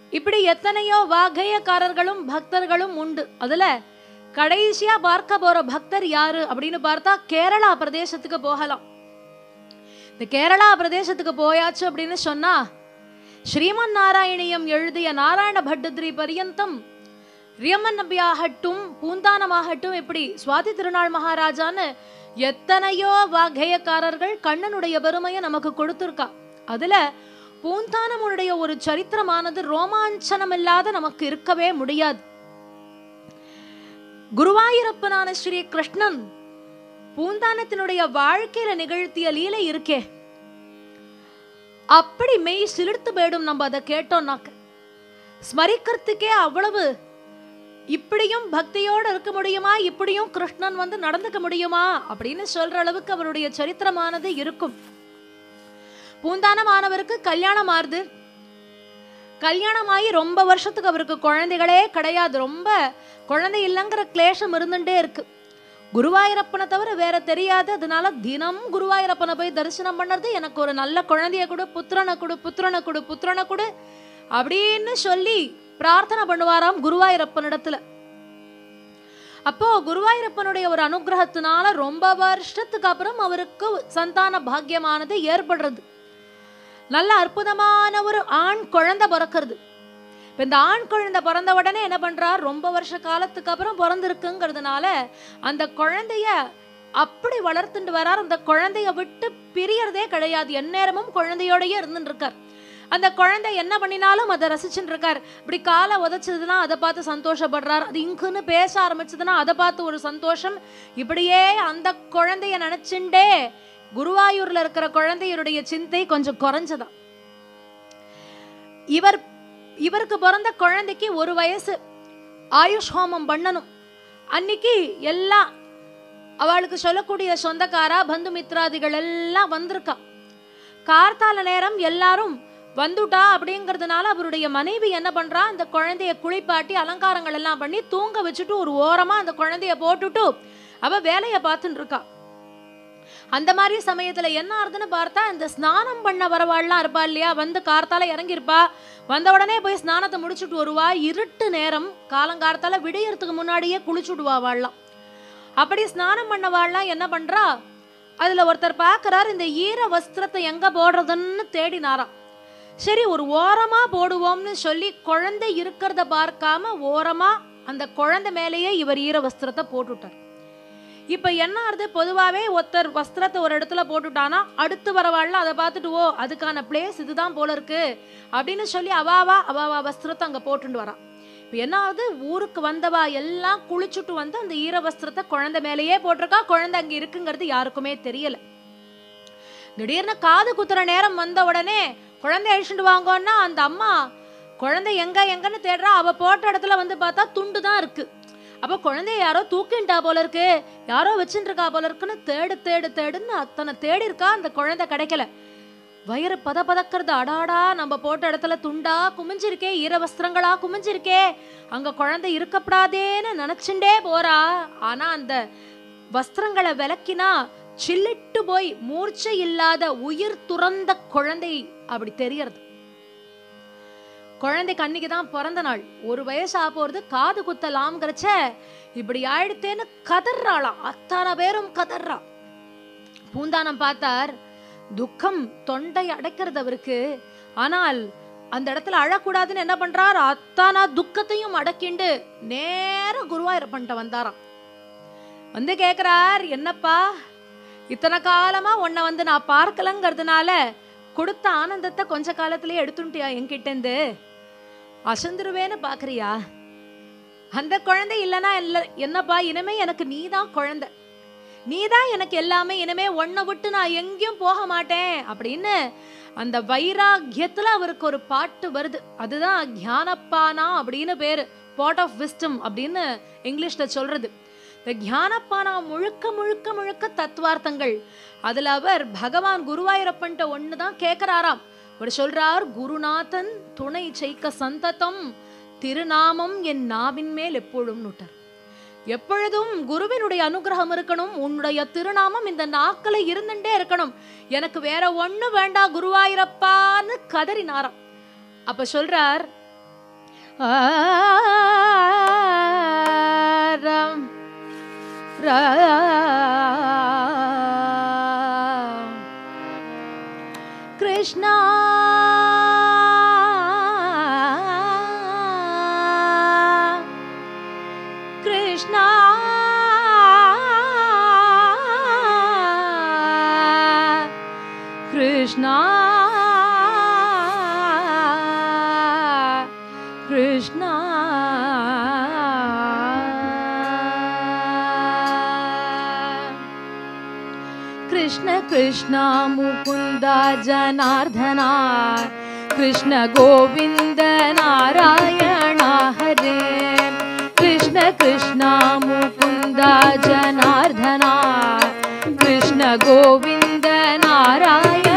இப்படி எத்தனையோ வாகையக்காரர்களும் பக்தர்களும் உண்டு. அதுல கடைசியா பார்க்க போற பக்தர் யாரு அப்படின்னு பார்த்தா கேரளா பிரதேசத்துக்கு போகலாம். இந்த கேரளா பிரதேசத்துக்கு போயாச்சு அப்படின்னு சொன்னா ஸ்ரீமன் நாராயணியம் எழுதிய நாராயண பட்டத்ரி பரியந்தம் ரியமன் நம்பியாகட்டும் பூந்தானமாகட்டும் இப்படி சுவாதி திருநாள் மகாராஜான்னு எத்தனையோ வாகையக்காரர்கள் கண்ணனுடைய பெருமையை நமக்கு கொடுத்துருக்கா. அதுல பூந்தானமுடைய ஒரு சரித்திரமானது ரோமாஞ்சனம் இல்லாத நமக்கு இருக்கவே முடியாது. குருவாயூரப்பனான ஸ்ரீ கிருஷ்ணன் பூந்தானத்தினுடைய வாழ்க்கையில நிகழ்த்திய லீலை இருக்கே. அப்படி மெய் சிலிர்த்து போயிடும் நம்ம அதை கேட்டோம்னாக்க. ஸ்மரிக்கிறதுக்கே அவ்வளவு இப்படியும் பக்தியோட இருக்க முடியுமா? இப்படியும் கிருஷ்ணன் வந்து நடந்துக்க முடியுமா? அப்படின்னு சொல்ற அளவுக்கு அவருடைய சரித்திரமானது இருக்கும். பூந்தானமானவருக்கு கல்யாணம் ஆறுது. கல்யாணமாகி ரொம்ப வருஷத்துக்கு அவருக்கு குழந்தைகளே கிடையாது. ரொம்ப குழந்தை இல்லைங்கிற கிளேஷம் இருந்துட்டே இருக்கு. குருவாயூரப்பனை தவிர வேற தெரியாது. அதனால தினம் குருவாயூரப்பனை போய் தரிசனம் பண்ணுறது எனக்கு ஒரு நல்ல குழந்தைய கொடு புத்திரனை கொடு புத்திரனை கொடு புத்திரனை கொடு. அப்படின்னு சொல்லி பிரார்த்தனை பண்ணுவாராம் குருவாயூரப்பனிடத்துல. அப்போ குருவாயூரப்பனுடைய ஒரு அனுகிரகத்தினால ரொம்ப வருஷத்துக்கு அப்புறம் அவருக்கு சந்தான பாக்கியமானது ஏற்படுறது. நல்ல அற்புதமான ஒரு ஆண் குழந்தை பிறக்கிறது. இப்போ இந்த ஆண் குழந்தை பிறந்த உடனே என்ன பண்றார்? ரொம்ப வருஷ காலத்துக்கு அப்புறம் பிறந்திருக்குங்கிறதுனால அந்த குழந்தைய அப்படி வளர்த்துட்டு வரார். அந்த குழந்தைய விட்டு பிரியறதே கிடையாது. எந்நேரமும் குழந்தையோடயே இருந்துட்டு இருக்கார். அந்த குழந்தை என்ன பண்ணினாலும் அதை ரசிச்சுட்டு இருக்கார் இப்படி காலை உதச்சதுன்னா அதை பார்த்து சந்தோஷப்படுறார். அது இங்குன்னு பேச ஆரம்பிச்சதுன்னா அதை பார்த்து ஒரு சந்தோஷம். இப்படியே அந்த குழந்தைய நினைச்சுண்டே குருவாயூர்ல இருக்கிற குழந்தையருடைய சிந்தை கொஞ்சம் குறைஞ்சதான் இவர் இவருக்கு பிறந்த குழந்தைக்கு ஒரு வயசு. ஆயுஷ் ஹோமம் பண்ணணும். அன்னைக்கு எல்லாம் அவளுக்கு சொல்லக்கூடிய சொந்தக்காரா பந்து மித்ராதிகள் எல்லாம் வந்திருக்கா. கார்த்தால நேரம் எல்லாரும் வந்துட்டா அப்படிங்கிறதுனால அவருடைய மனைவி என்ன பண்றா? அந்த குழந்தைய குளிப்பாட்டி அலங்காரங்கள் எல்லாம் பண்ணி தூங்க வச்சுட்டு ஒரு ஓரமா அந்த குழந்தைய போட்டுட்டு அவ வேலையை பார்த்துட்டு இருக்கா. அந்த மாதிரி சமயத்துல என்ன ஆறுதுன்னு பார்த்தா இந்த ஸ்நானம் பண்ண வரவாள்லாம் இருப்பா இல்லையா? வந்து கார்த்தால இறங்கியிருப்பா. வந்த உடனே போய் ஸ்நானத்தை முடிச்சுட்டு வருவா. இருட்டு நேரம் காலங்கார்த்தால விடியறதுக்கு முன்னாடியே குளிச்சுடுவா வாழலாம் அப்படி ஸ்நானம் பண்ணவாள்லாம் என்ன பண்றா? அதுல ஒருத்தர் பாக்குறாரு இந்த ஈர வஸ்திரத்தை எங்க போடுறதுன்னு தேடினாராம். சரி ஒரு ஓரமாக போடுவோம்னு சொல்லி குழந்தை இருக்கிறத பார்க்காம ஓரமாக அந்த குழந்தை மேலேயே இவர் ஈர வஸ்திரத்தை போட்டுட்டார். இப்போ என்ன ஆறுது? பொதுவாகவே ஒருத்தர் வஸ்திரத்தை ஒரு இடத்துல போட்டுட்டானா அடுத்து வரவாள்ல அதை பார்த்துட்டு ஓ அதுக்கான பிளேஸ் இதுதான் போல இருக்கு அப்படின்னு சொல்லி அவாவா அவாவா வஸ்திரத்தை அங்கே போட்டுட்டு வரான். இப்போ என்ன ஆகுது? ஊருக்கு வந்தவா எல்லாம் குளிச்சுட்டு வந்து அந்த ஈர வஸ்திரத்தை குழந்தை மேலேயே போட்டிருக்கா? குழந்தை அங்கே இருக்குங்கிறது யாருக்குமே தெரியல. திடீர்னு காது குத்துற நேரம் வந்த உடனே குழந்தை அழிச்சுட்டு வாங்கன்னா அந்த அம்மா குழந்தை எங்க எங்கன்னு தேடுறா. அவ போட்ட இடத்துல வந்து பார்த்தா துண்டு தான் இருக்கு. அப்ப குழந்தைய யாரோ தூக்கின்ட்டா போல இருக்கு. யாரோ வச்சுட்டு இருக்கா போல இருக்குன்னு தேடு தேடு தேடுன்னு அத்தனை தேடி இருக்கா அந்த குழந்தை கிடைக்கல. வயிறு பத பதக்கிறது அடாடா நம்ம போட்ட இடத்துல துண்டா குமிஞ்சிருக்கே ஈர வஸ்திரங்களா குமிஞ்சிருக்கே. அங்க குழந்தை இருக்கப்படாதேன்னு நினைச்சுட்டே போறா. ஆனா அந்த வஸ்திரங்களை விலக்கினா சில்லிட்டு போய் மூர்ச்சை இல்லாத உயிர் துறந்த குழந்தை அப்படி தெரியறது குழந்தை கண்ணிக்கு தான் பிறந்த நாள். ஒரு வயசு ஆக போறது காது குத்தலாம்ங்கிறச்ச இப்படி ஆயிடுத்தேன்னு கதர்றாளாம் அத்தனை பேரும் கதர்றா. பூந்தானம் பார்த்தார் துக்கம் தொண்டை அடைக்கிறது அவருக்கு. ஆனால் அந்த இடத்துல அழக்கூடாதுன்னு என்ன பண்றார்? அத்தானா துக்கத்தையும் அடக்கிண்டு நேர குருவாயூரப்பன்ட்ட வந்தாராம். வந்து கேக்குறார் என்னப்பா இத்தனை காலமா உன்னை வந்து நான் பார்க்கலங்கிறதுனால கொடுத்த ஆனந்தத்தை கொஞ்ச காலத்திலேயே எடுத்துட்டியா என்கிட்ட இருந்து அசந்துருவேன்னு பாக்குறியா? அந்த குழந்தை இல்லைன்னா இல்லை என்னப்பா இனிமே எனக்கு நீதான் குழந்தை. நீதான் எனக்கு எல்லாமே இனிமே உன்னை விட்டு நான் எங்கேயும் போக மாட்டேன் அப்படின்னு அந்த வைராக்கியத்துல அவருக்கு ஒரு பாட்டு வருது. அதுதான் ஞானப்பானா அப்படின்னு பேரு. பாட் ஆஃப் விஸ்டம் அப்படின்னு இங்கிலீஷ்ல சொல்றது. இந்த ஞானப்பானா முழுக்க முழுக்க முழுக்க தத்துவார்த்தங்கள் அதில் அவர் பகவான் குருவாயூரப்பன்ட்ட தான் கேட்குறாராம் அவர் சொல்றார் குருநாதன் துணை செய்க சந்ததம் திருநாமம் என் நாவின் மேல் எப்பொழுதும் நுட்டர் எப்பொழுதும் குருவினுடைய அனுகிரகம் இருக்கணும் உன்னுடைய திருநாமம் இந்த நாக்களை இருந்துட்டே இருக்கணும் எனக்கு வேற ஒன்று வேண்டாம் குருவாயிரப்பான்னு கதறினாராம் அப்ப சொல்றார் ஆ ராம் कृष्ण मुकुन्द जनार्दना कृष्ण गोविन्द नारायण हरे। कृष्ण कृष्ण मुकुन्द जनार्दना कृष्ण गोविन्द नारायण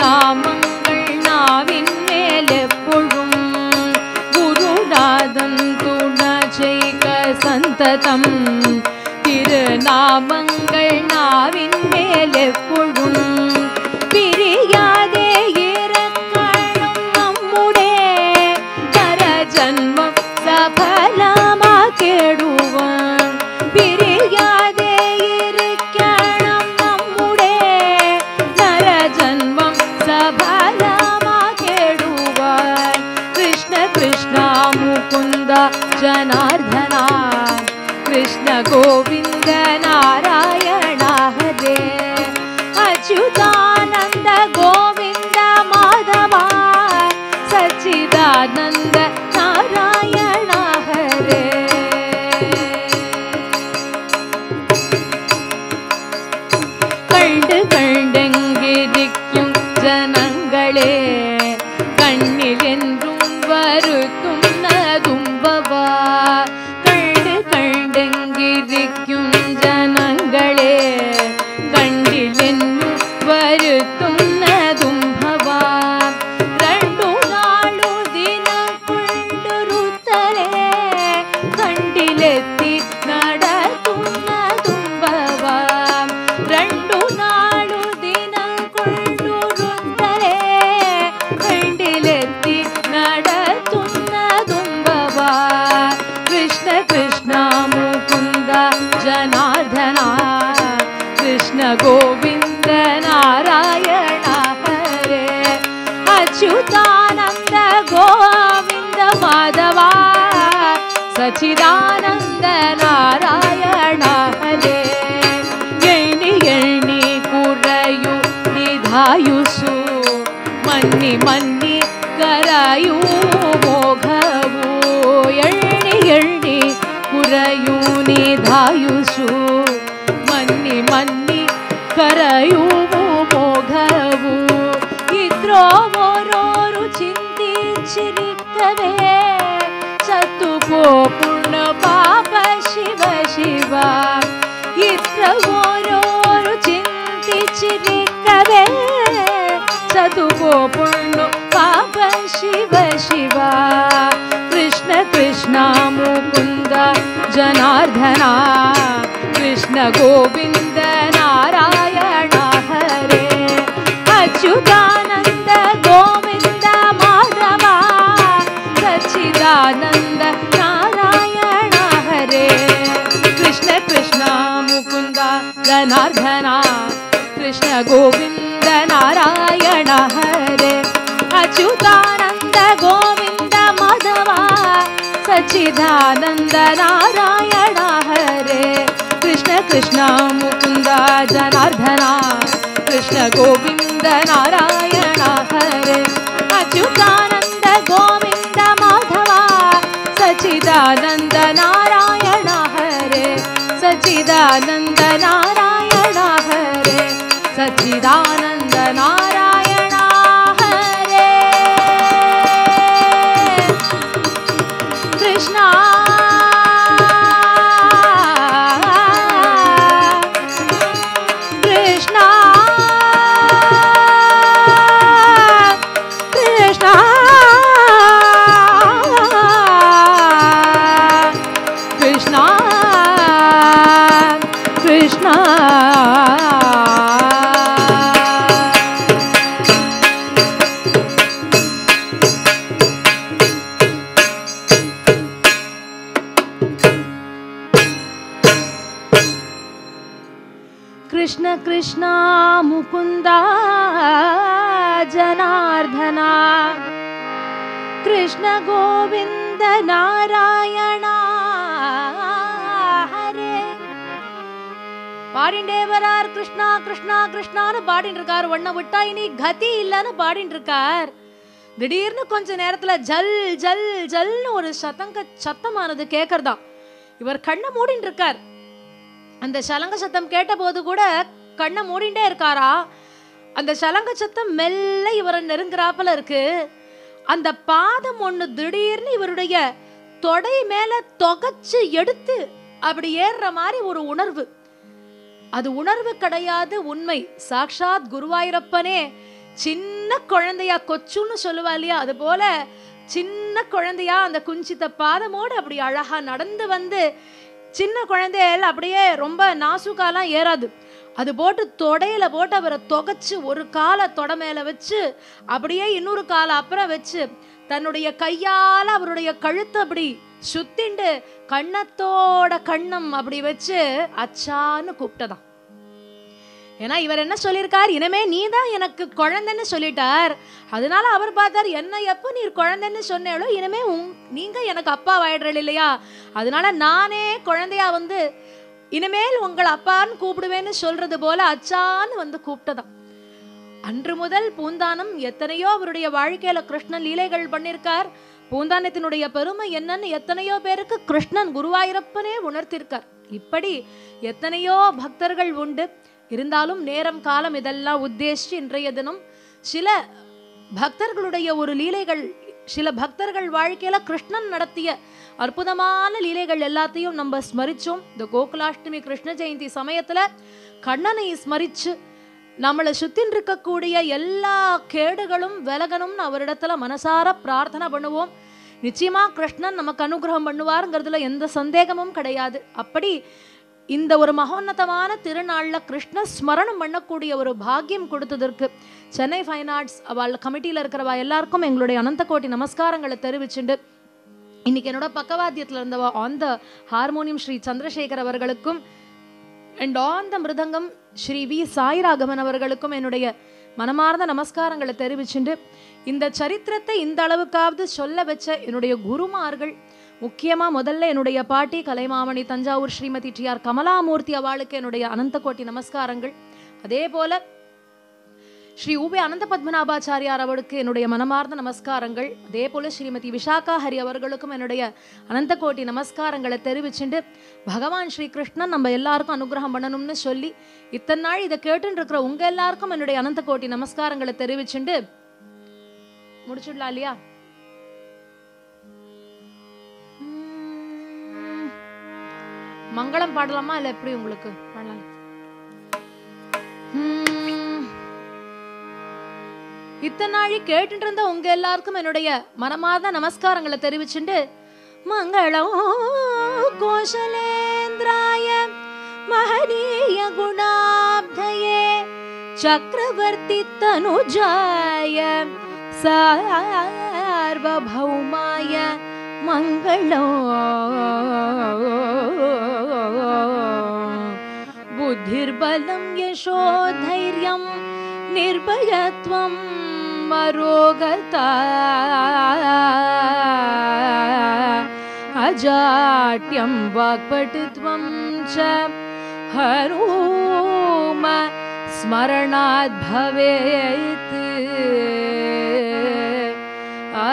நாமங்கள் நாவின் மேல் எப்பொழும் குருநாதன் துணச்சேக்க சந்ததம். திருநாமங்கள் நாவின் மேல் धरा कृष्ण गोविन्द नारायण हरे। अच्युतानन्द गोविन्द माधवा सच्चिदानन्द नारायण हरे। कृष्ण कृष्ण मुकुन्द जनार्दना कृष्ण गोविन्द नारायण हरे। अच्युतानन्द गोविन्द माधवा सच्चिदानन्द नारायण हरे। सच्चिदानन्द दान பாடிண்டே வரார் கிருஷ்ணா கிருஷ்ணா கிருஷ்ணான்னு பாடிட்டு இருக்கார் ஒன்ன விட்டா இனி கதி இல்லைன்னு பாடிட்டு இருக்கார் திடீர்னு கொஞ்ச நேரத்துல ஜல் ஜல் ஜல்னு ஒரு சத்தங்க சத்தமானது கேட்கறதா இவர் கண்ணை மூடிட்டு இருக்கார் அந்த சலங்க சத்தம் கேட்டபோது கூட கண்ணை மூடிண்டே இருக்காரா? அந்த சலங்க சத்தம் மெல்ல இவரை நெருங்குறாப்புல இருக்கு. அந்த பாதம் ஒண்ணு திடீர்னு இவருடைய தொடை மேல தொகைச்சு எடுத்து அப்படி ஏறுற மாதிரி ஒரு உணர்வு. அது உணர்வு கிடையாது உண்மை. சாக்ஷாத் குருவாயிரப்பனே சின்ன குழந்தையா கொச்சுன்னு சொல்லுவா இல்லையா? அது போல சின்ன குழந்தையா அந்த குஞ்சித்த பாதமோடு அப்படி அழகா நடந்து வந்து சின்ன குழந்தைகள் அப்படியே ரொம்ப நாசுக்காலாம் ஏறாது. அது போட்டு தொடையில போட்டு அவரை தொகைச்சு ஒரு காலை தொடை மேல வச்சு அப்படியே இன்னொரு காலை அப்புறம் வச்சு தன்னுடைய கையால அவருடைய கழுத்தை அப்படி சுத்திண்டு கண்ணத்தோட கண்ணம் அப்படி வச்சு அச்சான்னு கூப்பிட்டதான் ஏன்னா இவர் என்ன சொல்லியிருக்கார்? இனிமே நீ தான் எனக்கு குழந்தைன்னு சொல்லிட்டார். அதனால அவர் பார்த்தார் என்ன எப்போ நீர் குழந்தைன்னு சொன்னேளோ இனிமே உங் நீங்க எனக்கு அப்பா ஆயிடுறீள் இல்லையா? அதனால நானே குழந்தையா வந்து இனிமேல் உங்கள் அப்பான்னு கூப்பிடுவேன்னு சொல்றது போல அச்சான்னு வந்து கூப்பிட்டதாம். அன்று முதல் பூந்தானம் எத்தனையோ அவருடைய வாழ்க்கையில கிருஷ்ணன் லீலைகள் பண்ணியிருக்கார். பூந்தானத்தினுடைய பெருமை என்னன்னு எத்தனையோ பேருக்கு கிருஷ்ணன் குருவாயிரப்பனே உணர்த்திருக்கார். இப்படி எத்தனையோ பக்தர்கள் உண்டு. இருந்தாலும் நேரம் காலம் இதெல்லாம் உத்தேசிச்சு இன்றைய தினம் சில பக்தர்களுடைய ஒரு லீலைகள் சில பக்தர்கள் வாழ்க்கையில கிருஷ்ணன் நடத்திய அற்புதமான லீலைகள் எல்லாத்தையும் நம்ம ஸ்மரிச்சோம். இந்த கோகுலாஷ்டமி கிருஷ்ண ஜெயந்தி சமயத்துல கண்ணனை ஸ்மரிச்சு நம்மளை சுத்தின் இருக்கக்கூடிய எல்லா கேடுகளும் விலகணும்னு அவரிடத்துல மனசார பிரார்த்தனை பண்ணுவோம். நிச்சயமா கிருஷ்ணன் நமக்கு அனுகிரகம் பண்ணுவாருங்கிறதுல எந்த சந்தேகமும் கிடையாது. அப்படி இந்த ஒரு மகோன்னதமான திருநாள்ல கிருஷ்ண ஸ்மரணம் பண்ணக்கூடிய ஒரு பாக்கியம் கொடுத்ததற்கு சென்னை ஃபைன் ஆர்ட்ஸ் அவள் கமிட்டியில் இருக்கிறவா எல்லாருக்கும் எங்களுடைய அனந்த கோட்டி நமஸ்காரங்களை தெரிவிச்சுண்டு. இன்னைக்கு என்னோட பக்கவாத்தியத்தில் இருந்தவ on the harmonium Shri Chandrasekhar அவர்களுக்கும் and on the mridangam Shri V Sairaghavan அவர்களுக்கும் என்னுடைய மனமார்ந்த நமஸ்காரங்களை தெரிவிச்சுண்டு. இந்த சரித்திரத்தை இந்த அளவுக்காவது சொல்ல வச்ச என்னுடைய குருமார்கள் முக்கியமாக முதல்ல என்னுடைய பாட்டி கலைமாமணி தஞ்சாவூர் ஸ்ரீமதி டி ஆர் கமலாமூர்த்தி அவளுக்கு என்னுடைய அனந்த கோட்டி நமஸ்காரங்கள். அதே போல ஸ்ரீ உபே அனந்த பத்மநாபாச்சாரியார் அவருக்கு என்னுடைய மனமார்ந்த நமஸ்காரங்கள். அதே போல ஸ்ரீமதி விஷாகா ஹரி அவர்களுக்கும் என்னுடைய அனந்த கோட்டி நமஸ்காரங்களை தெரிவிச்சுட்டு பகவான் ஸ்ரீ கிருஷ்ணன் நம்ம எல்லாருக்கும் அனுகிரகம் பண்ணணும்னு சொல்லி இத்தனை நாள் இதை கேட்டுன்னு இருக்கிற உங்க எல்லாருக்கும் என்னுடைய அனந்த கோட்டி நமஸ்காரங்களை தெரிவிச்சுட்டு முடிச்சுடலாம் இல்லையா? மங்களம் பாடலாமா இல்ல எப்படி உங்களுக்கு? பாடலாம். உம், இத்தனை நாளி கேட்டுட்டு இருந்த உங்க எல்லாருக்கும் என்னுடைய மனமார்ந்த நமஸ்காரங்களை தெரிவிச்சுண்டு மங்களம் கோஷலேந்திராய மகனீய குணாப்தயே சக்கரவர்த்தி தனுஜாய சார்வபௌமாய मङ्गलो बुद्धिर्बलं यशोधैर्यं निर्भयत्वं मरोगता अजाट्यं वाक्पटुत्वं च हम स्मरणाद् भवेत्। आ